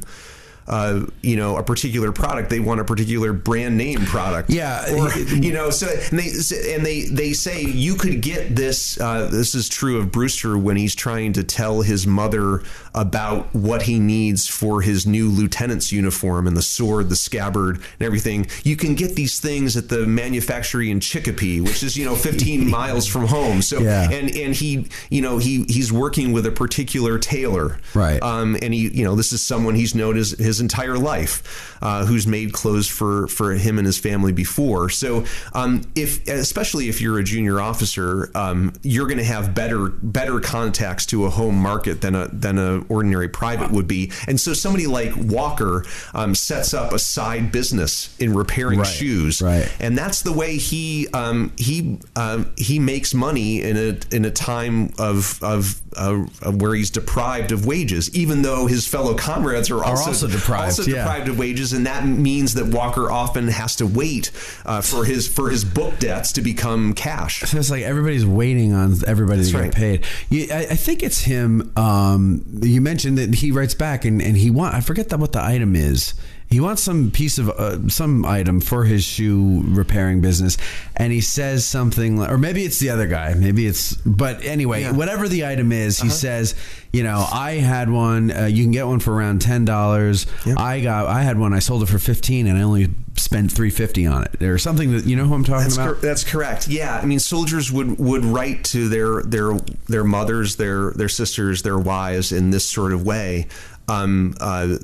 uh, you know, a particular product. They want a particular brand name product. Yeah. Or, you <laughs> know, so and they and they they say you could get this. Uh, this is true of Brewster when he's trying to tell his mother about what he needs for his new lieutenant's uniform and the sword, the scabbard, and everything. You can get these things at the manufactory in Chicopee, which is you know 15 <laughs> miles from home. So Yeah. and and he you know he he's working with a particular tailor, Right. Um, and he you know this is someone he's known as his his entire life, uh, who's made clothes for for him and his family before. So um, if especially if you're a junior officer, um, you're going to have better better contacts to a home market than a than a ordinary private would be. And so somebody like Walker um, sets up a side business in repairing Right, shoes, right. and that's the way he um, he um, he makes money in a in a time of of, uh, of where he's deprived of wages, even though his fellow comrades are also, also deprived, also yeah. deprived of wages, and that means that Walker often has to wait uh, for his for his book debts to become cash. So it's like everybody's waiting on everybody to get paid. You, I, I think it's him. Um, you mentioned that he writes back and, and he want. I forget that what the item is he wants some piece of uh, some item for his shoe repairing business, and he says something, like, or maybe it's the other guy, maybe it's, but anyway, Yeah. whatever the item is, he says, you know, I had one. Uh, you can get one for around ten dollars. I got, I had one. I sold it for fifteen, and I only spent three fifty on it, or something that you know who I'm talking That's, about. cor- that's correct. Yeah, I mean, soldiers would would write to their their their mothers, their their sisters, their wives in this sort of way, um, uh,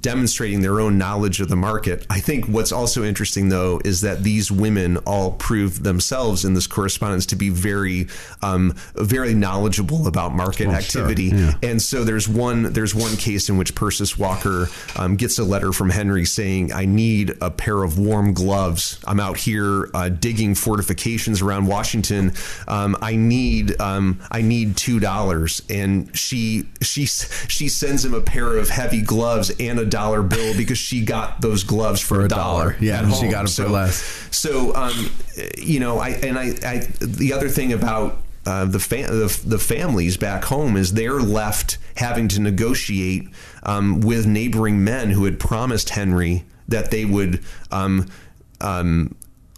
demonstrating their own knowledge of the market. I think what's also interesting, though, is that these women all prove themselves in this correspondence to be very um, very knowledgeable about market sure, activity. yeah. And so there's one there's one case in which Persis Walker um, gets a letter from Henry saying, "I need a pair of warm gloves. I'm out here uh, digging fortifications around Washington. Um, I need um, I need two dollars." And she she she sends him a pair of heavy gloves and a dollar bill <laughs> because she got those gloves for, For a dollar. dollar. Yeah, she got 'em for So- less. So um, you know, I and I, I the other thing about uh, the, fa- the the families back home is they're left having to negotiate um, with neighboring men who had promised Henry that they would um, um,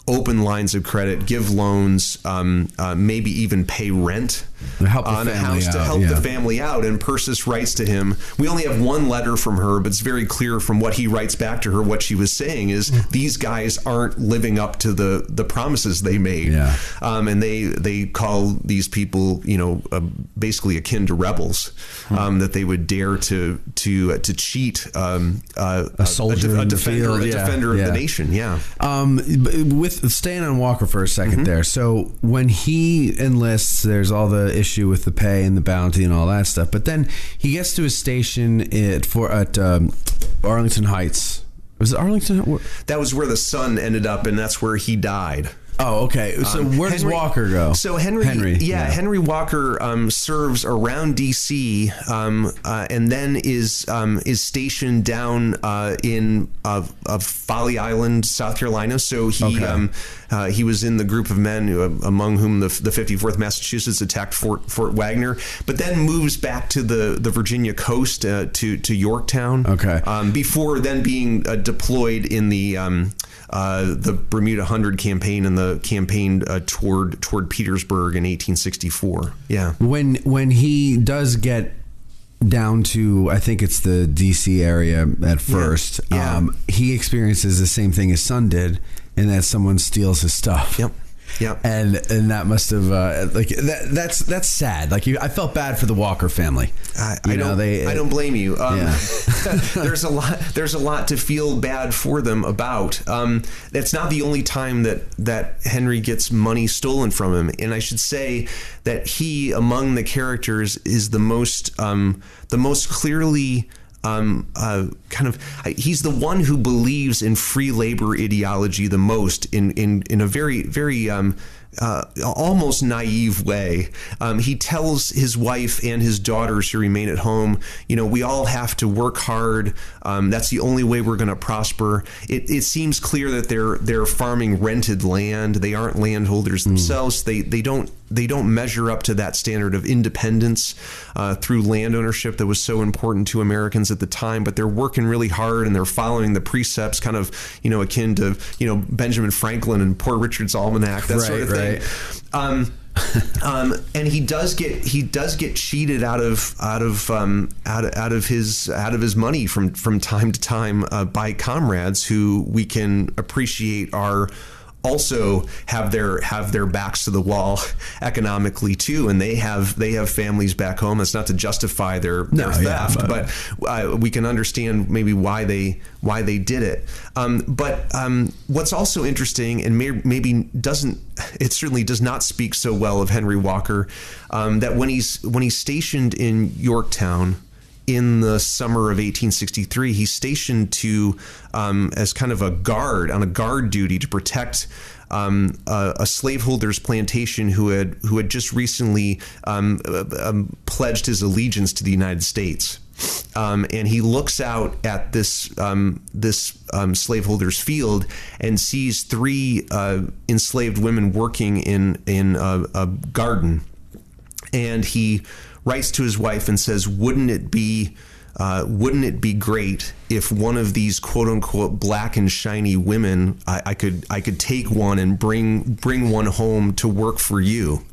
open lines of credit, give loans, um, uh, maybe even pay rent Help on a house to help yeah. the family out. And Persis writes to him. We only have one letter from her, but it's very clear from what he writes back to her. What she was saying is these guys aren't living up to the the promises they made. Yeah. Um, and they they call these people, you know, uh, basically akin to rebels. Hmm. Um, that they would dare to to uh, to cheat um, uh, A soldier a, in the defender, field, a yeah, defender of the nation. Yeah. Um, with staying on Walker for a 2nd Mm-hmm. there. So when he enlists, there's all the issue with the pay and the bounty and all that stuff. But then he gets to his station at for at um, Arlington Heights. Was it Arlington? That was where the son ended up, and that's where he died. Oh, okay. So Um, where does Henry- Walker go? So Henry, Henry, yeah, yeah. Henry Walker um, serves around D.C. Um, uh, and then is um, is stationed down uh, in uh, of Folly Island, South Carolina. So he Okay. um, uh, he was in the group of men who, uh, among whom the, the 54th Massachusetts attacked Fort Fort Wagner, but then moves back to the the Virginia coast uh, to to Yorktown. Okay. Um, before then being uh, deployed in the um, uh, the Bermuda Hundred campaign and the campaign uh, toward toward Petersburg in 1864. Yeah. when when he does get down to I think it's the DC area at first, Yeah. Um, he experiences the same thing his son did, in that someone steals his stuff. Yep. Yep. And and that must have uh, like that that's that's sad. Like you, I felt bad for the Walker family. I, I know, don't. they- I don't blame you. Um, Yeah. <laughs> there's a lot. There's a lot to feel bad for them about. Um, that's not the only time that that Henry gets money stolen from him. And I should say that he, among the characters, is the most um, the most clearly. Um, uh, kind of, he's the one who believes in free labor ideology the most in in in a very very um, uh, almost naive way. Um, he tells his wife and his daughters who remain at home, you know, we all have to work hard. Um, that's the only way we're going to prosper. It, it seems clear that they're they're farming rented land. They aren't landholders themselves. They they don't they don't measure up to that standard of independence uh, through land ownership that was so important to Americans at the time. But they're working really hard and they're following the precepts, kind of you know akin to you know Benjamin Franklin and Poor Richard's Almanac, that sort of Right, thing. right. Um, um, and he does get he does get cheated out of out of um, out, of- out of his out of his money from from time to time uh, by comrades who we can appreciate are also have their have their backs to the wall <laughs> economically too and they have they have families back home that's not to justify their, their No, yeah, theft but- but uh, we can understand maybe why they why they did it. Um, but um, what's also interesting and may, maybe doesn't <laughs> it certainly does not speak so well of Henry Walker um, that when he's when he's stationed in Yorktown in the summer of 1863, he's stationed to um, as kind of a guard on a guard duty to protect um, a, a slaveholder's plantation who had who had just recently um, uh, um, pledged his allegiance to the United States. Um, and he looks out at this um, this slaveholder's field and sees three uh, enslaved women working in in a, a garden and he writes to his wife and says, "Wouldn't it be uh, wouldn't it be great if one of these quote unquote black and shiny women I, I could I could take one and bring bring one home to work for you?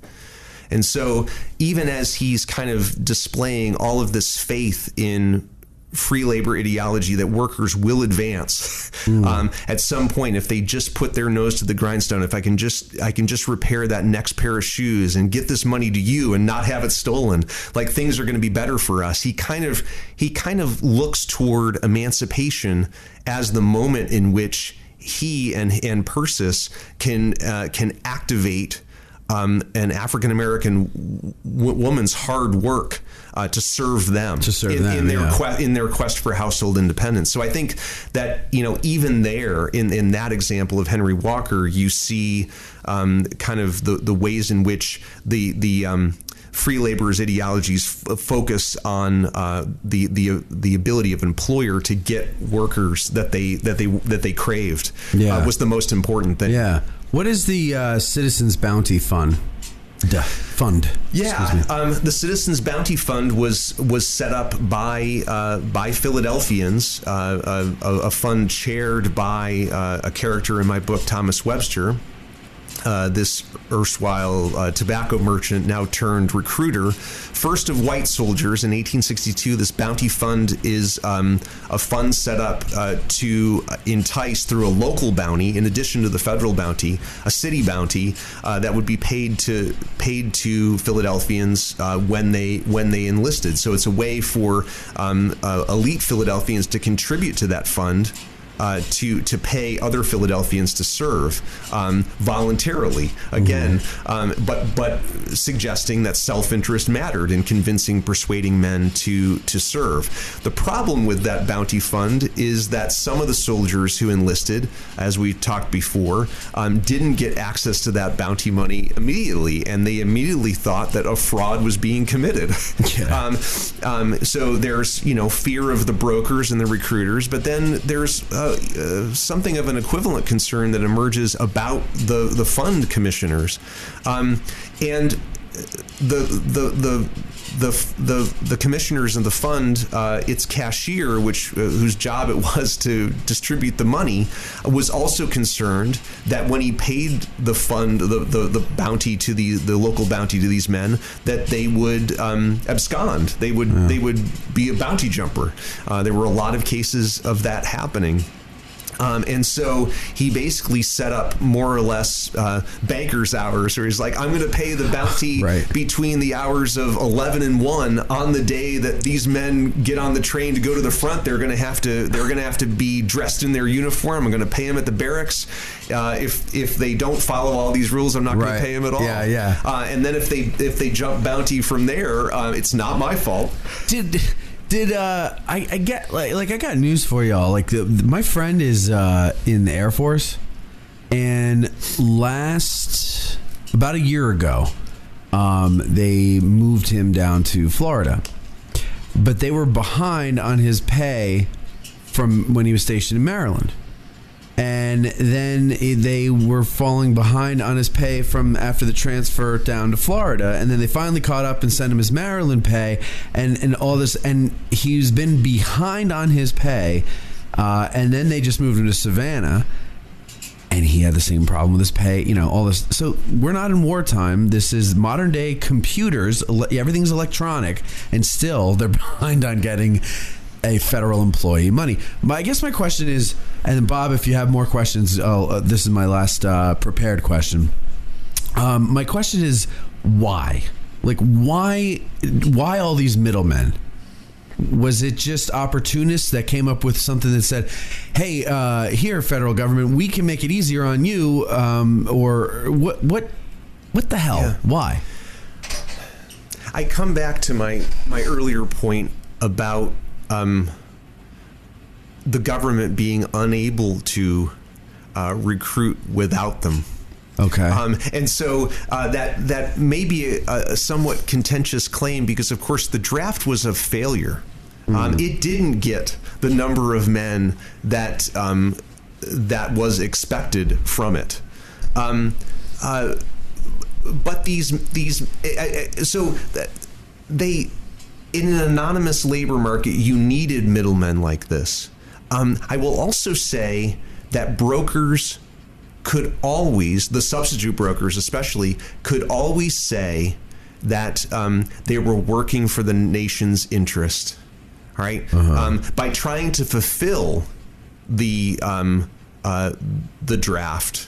And so, even as he's kind of displaying all of this faith in free labor ideology that workers will advance. Um, at some point if they just put their nose to the grindstone if i can just i can just repair that next pair of shoes and get this money to you and not have it stolen like things are going to be better for us. He kind of he kind of looks toward emancipation as the moment in which he and and persis can uh, can activate um, an African American w- woman's hard work uh, to serve them To serve in, them, in their yeah. que- in their quest for household independence. So I think that you know even there in in that example of Henry Walker, you see um, kind of the the ways in which the the um, free laborers ideologies f- focus on uh, the the the ability of employer to get workers that they that they that they craved Yeah. uh, was the most important thing. Yeah. What is the uh, Citizens Bounty Fund? Duh, fund. Yeah, um, the Citizens Bounty Fund was was set up by uh, by Philadelphians, uh, a, a, a fund chaired by uh, a character in my book, Thomas Webster. Uh, this erstwhile uh, tobacco merchant, now turned recruiter, first of white soldiers in 1862. This bounty fund is um, a fund set up uh, to entice through a local bounty, in addition to the federal bounty, a city bounty uh, that would be paid to paid to Philadelphians uh, when they when they enlisted. So it's a way for um, elite Philadelphians to contribute to that fund uh, to to pay other Philadelphians to serve um, voluntarily again, um, but but suggesting that self interest mattered in convincing, persuading men to to serve. The problem with that bounty fund is that some of the soldiers who enlisted, as we talked before, um, didn't get access to that bounty money immediately, and they immediately thought that a fraud was being committed. <laughs> um, um, so there's you know fear of the brokers and the recruiters, but then there's uh, uh, something of an equivalent concern that emerges about the the fund commissioners, um, and the the the the the the commissioners in the fund, uh, its cashier, which uh, whose job it <laughs> was to distribute the money, was also concerned that when he paid the fund the, the, the bounty to the the local bounty to these men, that they would um, abscond. They would they would be a bounty jumper. Uh, there were a lot of cases of that happening. Um, and so he basically set up more or less uh, banker's hours, where he's like, "I'm going to pay the bounty <sighs> Right. between the hours of 11 and 1 on the day that these men get on the train to go to the front. They're going to have to they're going to have to be dressed in their uniform. I'm going to pay them at the barracks. Uh, if if they don't follow all these rules, I'm not going to pay them at all. Yeah, yeah. Uh, and then if they if they jump bounty from there, uh, it's not my fault. Did did uh I, I get like like I got news for y'all. Like the, my friend is uh in the Air Force and last about a year ago um they moved him down to Florida. But they were behind on his pay from when he was stationed in Maryland. And then they were falling behind on his pay from after the transfer down to Florida, and then they finally caught up and sent him his Maryland pay, and and all this, and he's been behind on his pay, uh, and then they just moved him to Savannah. And he had the same problem with his pay, you know, all this. So we're not in wartime. This is modern day computers. Everything's electronic, and still they're <laughs> behind on getting a federal employee money. My, I guess my question is, and Bob, if you have more questions, uh, this is my last uh, prepared question. Um, my question is, why? Like, why? Why all these middlemen? Was it just opportunists that came up with something that said, "Hey, uh, here, federal government, we can make it easier on you," um, or what? What? What the hell? Yeah. Why? I come back to my my earlier point about um, the government being unable to uh, recruit without them. Okay. Um, and so uh, that that may be a, a somewhat contentious claim because, of course, the draft was a failure. Um, it didn't get the number of men that um, that was expected from it. Um, uh, but these these so that they in an anonymous labor market, you needed middlemen like this. Um, I will also say that brokers could always, the substitute brokers especially, could always say that um, they were working for the nation's interest. All right? um, by trying to fulfill the um, uh, the draft.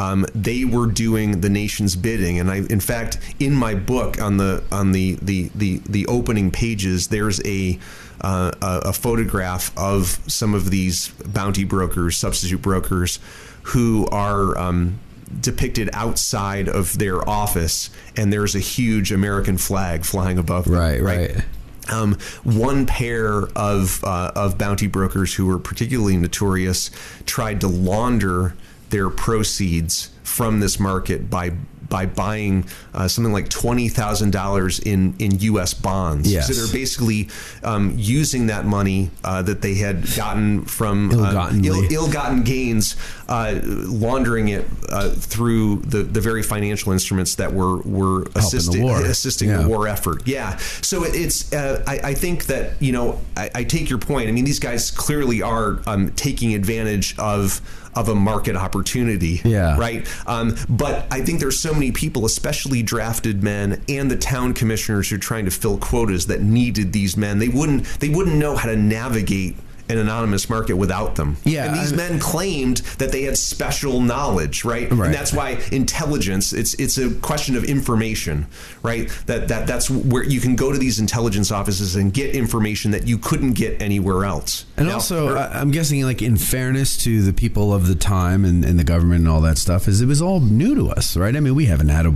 Um, they were doing the nation's bidding, and I, in fact, in my book on the on the the the, the opening pages, there's a, uh, a a photograph of some of these bounty brokers, substitute brokers, who are um, depicted outside of their office, and there's a huge American flag flying above them. Right, right. Um, one pair of uh, of bounty brokers who were particularly notorious tried to launder their proceeds from this market by by buying uh, something like twenty thousand dollars in in U.S. bonds. Yes. So they're basically um, using that money uh, that they had gotten from uh, ill, ill-gotten gains, uh, laundering it uh, through the, the very financial instruments that were were assisting war. assisting Yeah. the war effort. Yeah. So it, it's uh, I, I think that you know I, I take your point. I mean these guys clearly are um, taking advantage of of a market opportunity. Yeah. Right. Um, but I think there's so many people, especially drafted men and the town commissioners who are trying to fill quotas that needed these men. They wouldn't they wouldn't know how to navigate an anonymous market without them. Yeah, And these I- men claimed that they had special knowledge, right? Right. And that's why intelligence it's it's a question of information, right? That that that's where you can go to these intelligence offices and get information that you couldn't get anywhere else. And Now, also, I- I'm guessing, like in fairness to the people of the time and, and the government and all that stuff, is it was all new to us, right? I mean, we haven't had a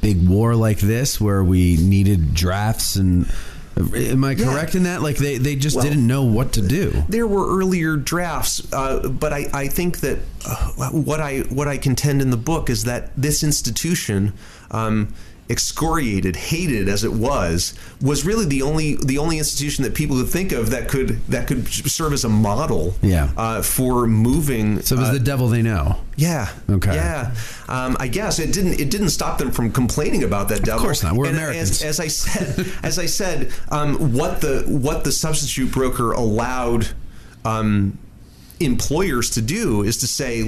big war like this where we needed drafts and. Am I correct in that? Like they, they just Well- didn't know what to do. there were earlier drafts, uh, but I, I think that uh, what I what I contend in the book is that this institution, um, excoriated, hated as it was, was really the only the only institution that people could think of that could that could serve as a model, Yeah. uh, for moving. So it was uh, the devil they know. yeah. Okay. Yeah. Um, I guess it didn't. It didn't stop them from complaining about that devil. Of course not. We're And Americans. As, as I said, <laughs> as I said, um, what the what the substitute broker allowed. Um, employers to do is to say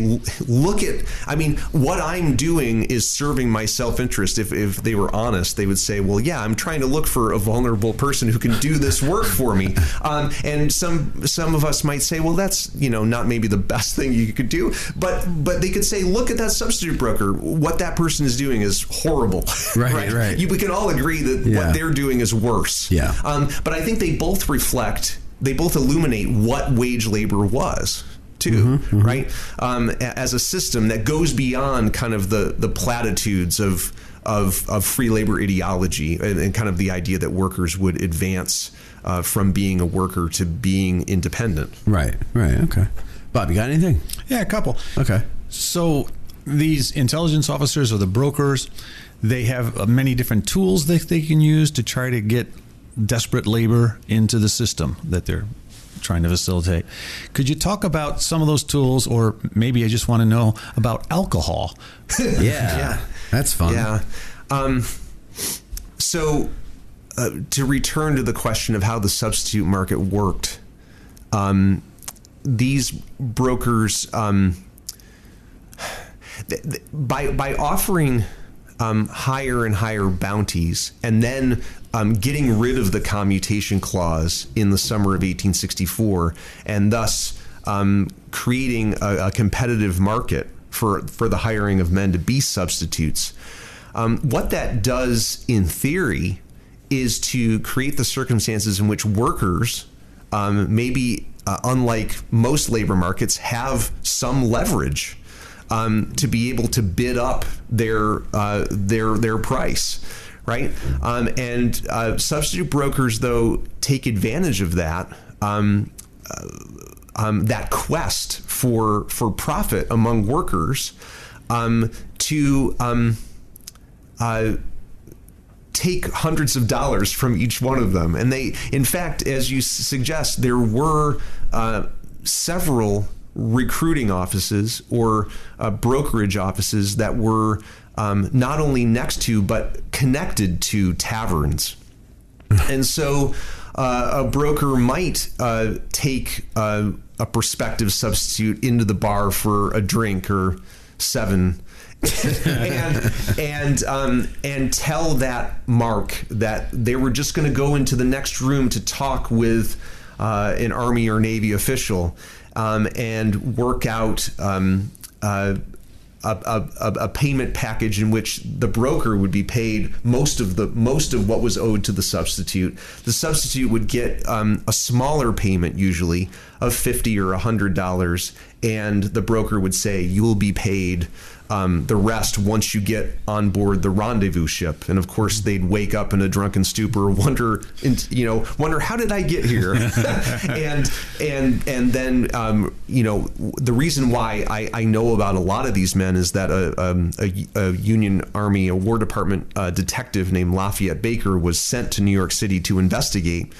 look at i mean what i'm doing is serving my self-interest. If, if they were honest they would say well yeah i'm trying to look for a vulnerable person who can do this work for me. <laughs> Um, and some some of us might say well that's you know not maybe the best thing you could do. But but they could say look at that substitute broker. What that person is doing is horrible. <laughs> Right, right. You, we can all agree that Yeah. what they're doing is worse. Yeah. um, but I think they both reflect, they both illuminate what wage labor was. Too Mm-hmm, right um, as a system that goes beyond kind of the the platitudes of of, of free labor ideology and, and kind of the idea that workers would advance uh, from being a worker to being independent. Right, right, okay. Bob, you got anything? Yeah, a couple. Okay. So these intelligence officers or the brokers, they have uh, many different tools that they can use to try to get desperate labor into the system that they're trying to facilitate. Could you talk about some of those tools, or maybe I just want to know about alcohol? Yeah. <laughs> Yeah. That's fun. Yeah. Um, so, uh, to return to the question of how the substitute market worked, um, these brokers, um, th- th- by by offering um, higher and higher bounties, and then um, getting rid of the commutation clause in the summer of 1864, and thus um, creating a, a competitive market for for the hiring of men to be substitutes. Um, what that does in theory is to create the circumstances in which workers, um, maybe uh, unlike most labor markets, have some leverage um, to be able to bid up their uh, their their price, right? Um, and uh, substitute brokers, though, take advantage of that. Um, uh, um, that quest for for profit among workers um, to um, uh, take hundreds of dollars from each one of them. And they, in fact, as you suggest, there were uh, several recruiting offices or uh, brokerage offices that were um, not only next to but connected to taverns. <laughs> and so uh, a broker might uh, take uh, a prospective substitute into the bar for a drink or seven. <laughs> and and um, and tell that mark that they were just going to go into the next room to talk with uh, an army or navy official um, and work out um, uh, a, a, a payment package in which the broker would be paid most of the most of what was owed to the substitute. The substitute would get um, a smaller payment usually of fifty or hundred dollars, and the broker would say you will be paid um, the rest once you get on board the rendezvous ship. And of course, they'd wake up in a drunken stupor, <laughs> wonder, you know, wonder how did I get here? <laughs> and and and then um, you know the reason why I, I know about a lot of these men is that a, um, a, a Union Army, a War Department uh, detective named Lafayette Baker was sent to New York City to investigate.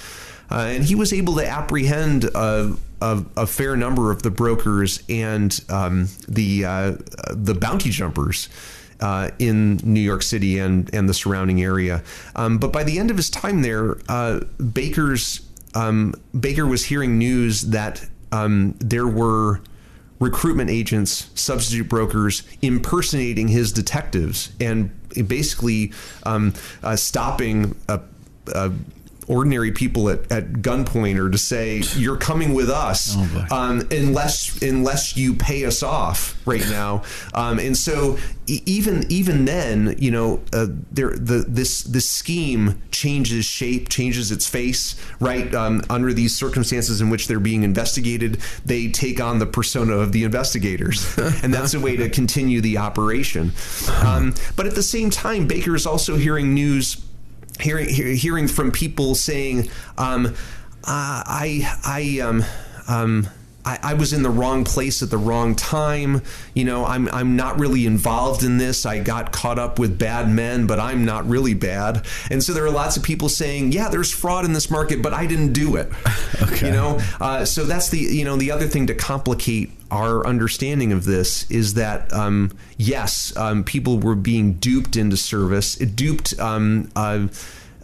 Uh, and he was able to apprehend a, a, a, fair number of the brokers and um, the uh, the bounty jumpers. Uh, in New York City and, and the surrounding area. Um, but by the end of his time there, uh, Baker's um, Baker was hearing news that um, there were recruitment agents, substitute brokers impersonating his detectives and basically um, uh, stopping ordinary people at, at gunpoint or to say you're coming with us oh um, unless unless you pay us off right now. Um, and so even even then you know uh, there the this this scheme changes shape changes its face right? Um, under these circumstances in which they're being investigated they take on the persona of the investigators. <laughs> And that's a way to continue the operation. Um, but at the same time Baker is also hearing news hearing hearing from people saying, um, uh, I I um, um, I, I, was in the wrong place at the wrong time. You know, I'm I'm not really involved in this. I got caught up with bad men, but I'm not really bad. And so there are lots of people saying, yeah, there's fraud in this market, but I didn't do it. <laughs> okay. You know, uh, so that's the you know the other thing to complicate our understanding of this is that um, yes, um, people were being duped into service, it duped. Um, uh,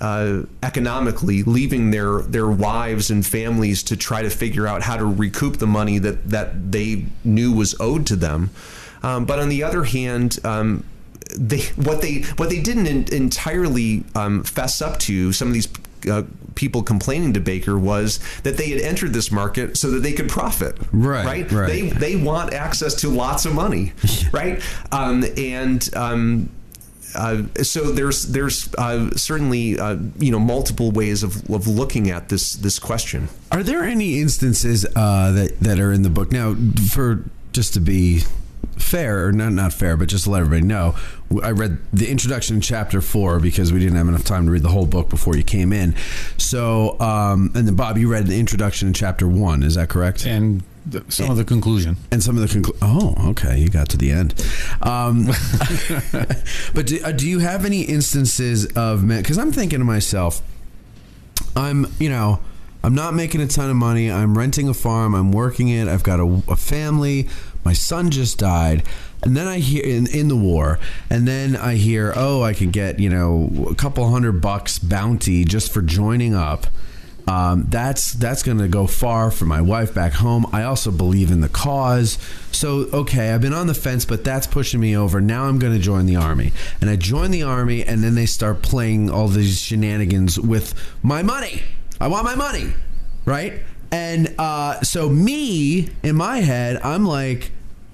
uh, economically, leaving their their wives and families to try to figure out how to recoup the money that that they knew was owed to them. Um, but on the other hand, um, they what they what they didn't in, entirely um, fess up to some of these uh, people complaining to Baker was that they had entered this market so that they could profit. Right. Right. right. They they want access to lots of money. <laughs> right. Um, and um, uh, so there's there's uh, certainly uh, you know multiple ways of, of looking at this this question. Are there any instances uh, that that are in the book now for just to be fair or not not fair, but just to let everybody know, I read the introduction in chapter four because we didn't have enough time to read the whole book before you came in. So, um, and then Bob, you read the introduction in chapter one. Is that correct? And the, some of the conclusion and some of the conclusion. Oh, okay, you got to the end. Um, <laughs> but do, uh, do you have any instances of men? Because I'm thinking to myself, I'm you know. I'm not making a ton of money. I'm renting a farm. I'm working it. I've got a, a family. My son just died. And then I hear in, in the war, and then I hear, oh, I can get, you know, a couple hundred bucks bounty just for joining up. Um, that's that's going to go far for my wife back home. I also believe in the cause. So okay, I've been on the fence, but that's pushing me over. Now I'm going to join the army, and I join the army, and then they start playing all these shenanigans with my money. I want my money, right? And uh, so me in my head, I'm like,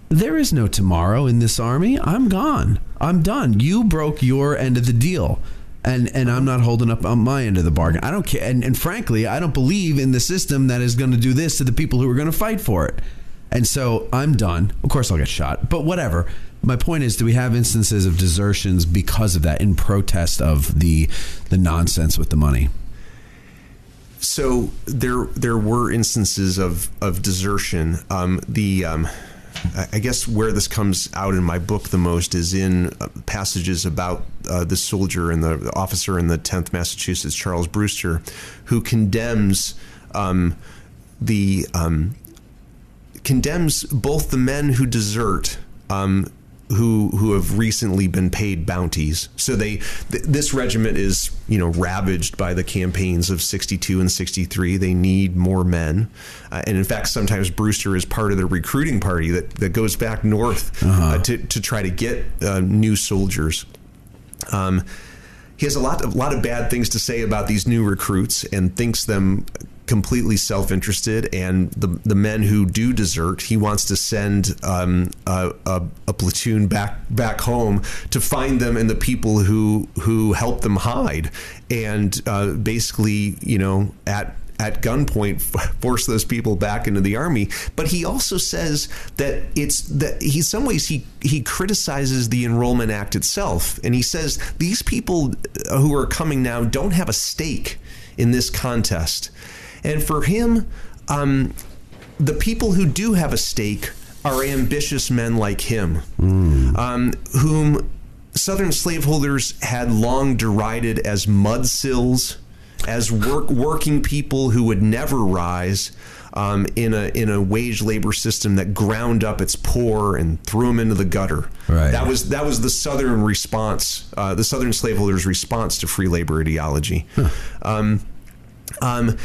there is no tomorrow in this army. I'm gone. I'm done. You broke your end of the deal. And, and I'm not holding up on my end of the bargain. I don't care. And, and frankly, I don't believe in the system that is going to do this to the people who are going to fight for it. And so I'm done. Of course, I'll get shot, but whatever. My point is, do we have instances of desertions because of that, in protest of the the nonsense with the money? So there there were instances of of desertion. Um, the um, I guess where this comes out in my book the most is in uh, passages about uh, the soldier and the officer in the 10th Massachusetts, Charles Brewster, who condemns um, the um, condemns both the men who desert, um, who who have recently been paid bounties. So they th- this regiment is you know ravaged by the campaigns of '62 and '63. They need more men, uh, and in fact, sometimes Brewster is part of the recruiting party that, that goes back north uh, to to try to get uh, new soldiers. Um, he has a lot of a lot of bad things to say about these new recruits and thinks them completely self-interested and the the men who do desert he wants to send um, a, a, a platoon back back home to find them and the people who who help them hide and uh, basically you know at at gunpoint force those people back into the army. But he also says that it's that he in some ways he he criticizes the enrollment act itself. And he says these people who are coming now don't have a stake in this contest and for him um, the people who do have a stake are ambitious men like him um, whom southern slaveholders had long derided as mudsills as work, working people who would never rise um, in a in a wage labor system that ground up its poor and threw them into the gutter. Right. That was that was the Southern response, uh, the Southern slaveholders' response to free labor ideology. Um, um,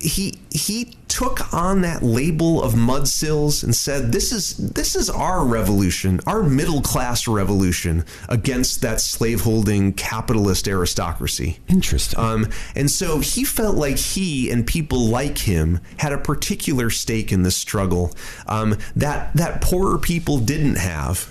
he he took on that label of mudsills and said this is this is our revolution our middle class revolution against that slaveholding capitalist aristocracy Interesting. um, and so he felt like he and people like him had a particular stake in this struggle um, that that poorer people didn't have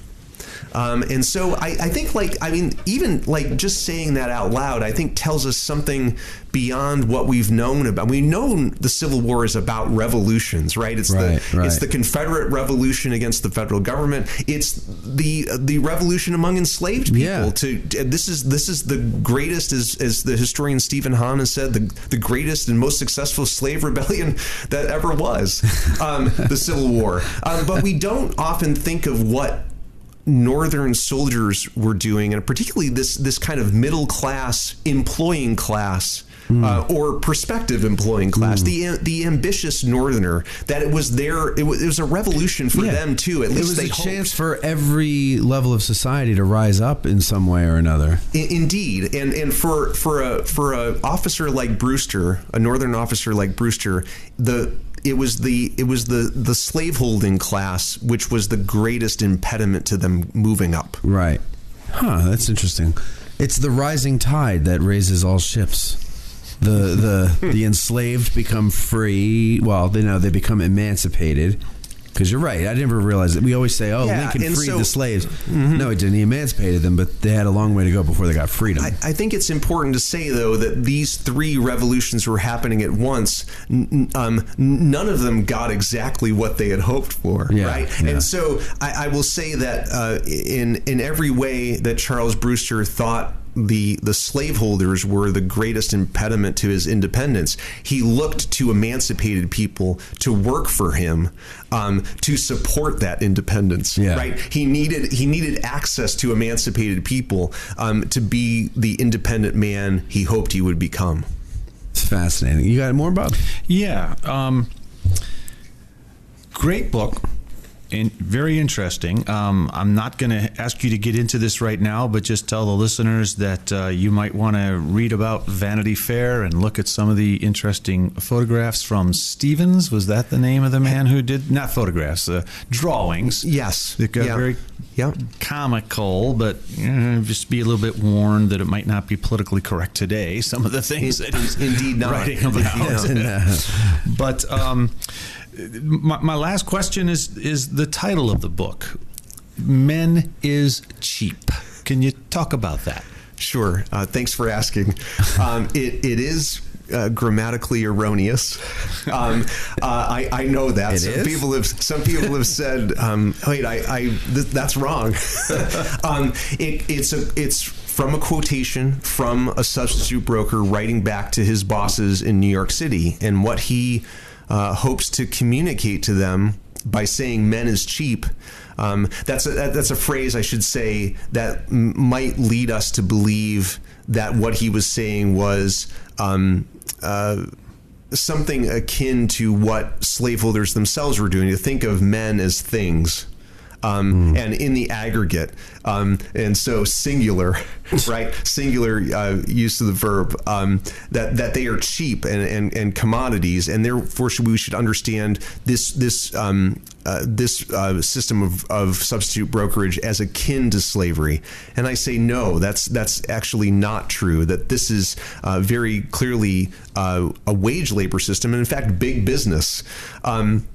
um, and so I, I think like I mean even like just saying that out loud I think tells us something beyond what we've known about. We've known the Civil War is about revolutions, right? It's Right, the right. it's the Confederate Revolution against the federal government. It's the the revolution among enslaved people. Yeah. To this is this is the greatest, as as the historian Steven Hahn has said, the the greatest and most successful slave rebellion that ever was, um, the Civil War. Um, but we don't often think of what northern soldiers were doing, and particularly this this kind of middle class employing class. Uh, or prospective employing class, the the ambitious northerner. That it was their, it was, it was a revolution for Yeah. them too. At least it was a hoped. chance for every level of society to rise up in some way or another. I- Indeed, and and for for a for a officer like Brewster, a northern officer like Brewster, the it was the it was the the slaveholding class which was the greatest impediment to them moving up. Right. Huh, that's interesting. It's the rising tide that raises all ships. The the <laughs> the enslaved become free. Well, they know they become emancipated. Because you're right. I never realized that. We always say, "Oh, Yeah, Lincoln freed so- Mm-hmm. the slaves." No, he didn't. He emancipated them, but they had a long way to go before they got freedom. I, I think it's important to say, though, that these three revolutions were happening at once. N- um, none of them got exactly what they had hoped for, Yeah, right? yeah. And so I, I will say that uh, in in every way that Charles Brewster thought the the slaveholders were the greatest impediment to his independence. He looked to emancipated people to work for him um, to support that independence. Yeah. Right. He needed he needed access to emancipated people um, to be the independent man he hoped he would become. it's fascinating. You got more, Bob? Yeah. Um, great book. And very interesting. Um, I'm not going to ask you to get into this right now, but just tell the listeners that uh, you might want to read about Vanity Fair and look at some of the interesting photographs from Stephens. Was that the name of the man who did not photographs, uh, drawings? Yes. That got Yeah. very Yeah. comical, but uh, just be a little bit warned that it might not be politically correct today. Some of the things that he's Indeed not. writing about. <laughs> Uh, <laughs> But um, my, my last question is is the title of the book. Men is cheap. Can you talk about that? Sure. Uh, thanks for asking. <laughs> Um, it, it is uh, grammatically erroneous. Um, uh, I, I know that. It some is? people have some people have said, um, "Wait, I, I th- that's wrong." <laughs> um, it, it's a it's from a quotation from a substitute broker writing back to his bosses in New York City, and what he uh, hopes to communicate to them by saying "men is cheap." Um, that's a, that's a phrase I should say that m- might lead us to believe that what he was saying was um, uh, something akin to what slaveholders themselves were doing. To think of men as things. Um, and in the aggregate. Um, and so singular, <laughs> right? Singular uh, use of the verb um, that that they are cheap and, and, and commodities, and therefore should, we should understand this this um, uh, this uh, system of, of substitute brokerage as akin to slavery. And I say no, that's that's actually not true. That this is uh, very clearly uh, a wage labor system, and in fact, big business. Um,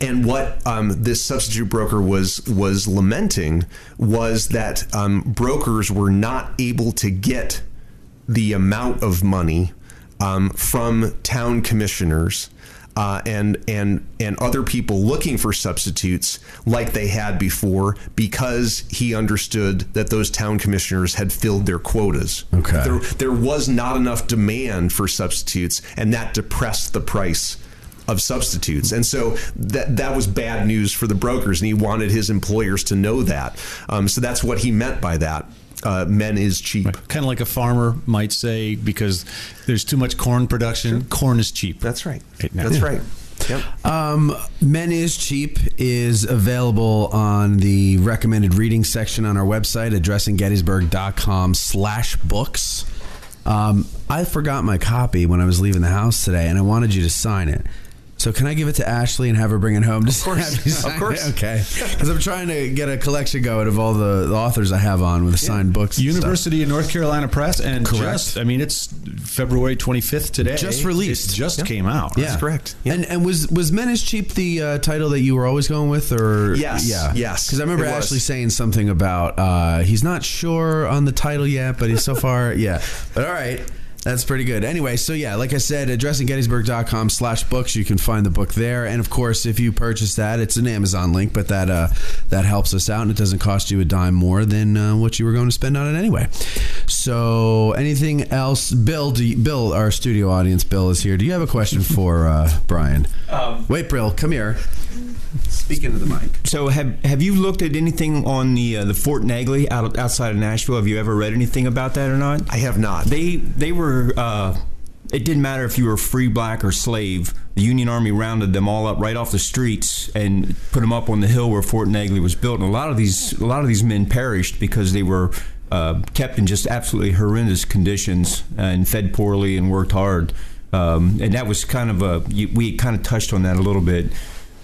and what um, this substitute broker was was lamenting was that um, brokers were not able to get the amount of money um, from town commissioners uh, and and and other people looking for substitutes like they had before because he understood that those town commissioners had filled their quotas. Okay. There, there was not enough demand for substitutes, and that depressed the price of substitutes. And so that that was bad news for the brokers, and he wanted his employers to know that. Um, so that's what he meant by that. Uh, men is cheap. Kind of like a farmer might say, because there's too much corn production, corn is cheap. That's right. Right. That's Yeah. right. Yep. Um, Men is Cheap is available on the recommended reading section on our website, addressinggettysburg.com slash books. Um, I forgot my copy when I was leaving the house today, and I wanted you to sign it. So can I give it to Ashley and have her bring it home? Of course. Of course. Okay. Because I'm trying to get a collection going of all the, the authors I have on with signed books. University of North Carolina Press, and Correct. just, I mean, it's February 25th today. Just released. It just Yeah. came out. Yeah, That's correct. And and was was Men is Cheap the uh, title that you were always going with, or Yes, yeah, yes, Because I remember. Ashley saying something about uh, he's not sure on the title yet, but he's so far, <laughs> yeah. But all right. That's pretty good. Anyway, so yeah, like I said, addressinggettysburg.com slash books, you can find the book there. And of course, if you purchase that, it's an Amazon link, but that uh, that helps us out and it doesn't cost you a dime more than uh, what you were going to spend on it anyway. So anything else? Bill, do you, Bill, our studio audience, Bill is here. Do you have a question <laughs> for uh, Brian? Wait, Bill, come here. Speaking into the mic. So have have you looked at anything on the uh, the Fort Negley out outside of Nashville? Have you ever read anything about that or not? I have not. They they were. Uh, it didn't matter if you were free black or slave. The Union Army rounded them all up right off the streets and put them up on the hill where Fort Negley was built. And a lot of these a lot of these men perished because they were uh, kept in just absolutely horrendous conditions and fed poorly and worked hard. Um, and that was kind of a we kind of touched on that a little bit.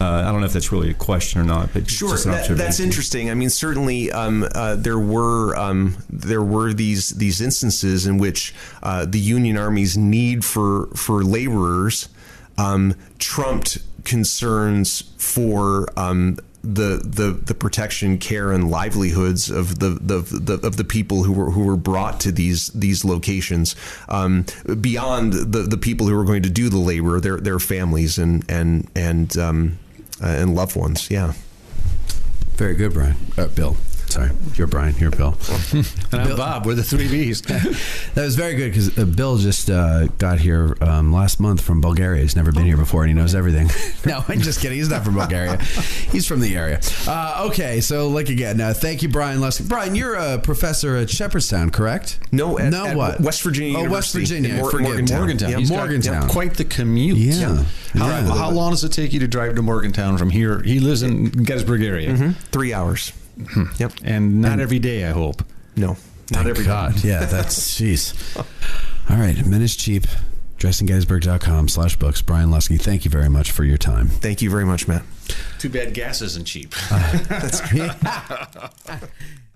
Uh, I don't know if that's really a question or not, but Sure, that, that's interesting. I mean, certainly um, uh, there were um, there were these these instances in which uh, the Union Army's need for for laborers um, trumped concerns for um, the, the the protection, care, and livelihoods of the, the, the of the people who were who were brought to these these locations um, beyond the, the people who were going to do the labor, their their families and and and um, uh, and loved ones. Yeah. Very good, Brian. Uh, Bill. Sorry, you're Brian. You're Bill. <laughs> And I'm Bob. We're the three Bs. <laughs> That was very good because uh, Bill just uh, got here um, last month from Bulgaria. He's never been here before and he knows everything. <laughs> no, I'm just kidding. He's not from Bulgaria. He's from the area. Uh, okay, so like again, uh, thank you, Brian Luskey. Brian, you're a professor at Shepherdstown, correct? No, at- no, at what? West Virginia Oh, West Virginia. Mor-. Morgantown. Morgantown. Yeah, He's got quite the commute. Yeah. How, Yeah. how long does it take you to drive to Morgantown from here? He lives in Gettysburg area, Three hours. Hmm. Yep. and not every day. I hope. No, not every God. Yeah, that's <laughs> jeez. All right, men is cheap. DressingGettysburg.com slash books. Brian Luskey, thank you very much for your time. Thank you very much, Matt. Too bad gas isn't cheap. Uh, that's <laughs> <laughs>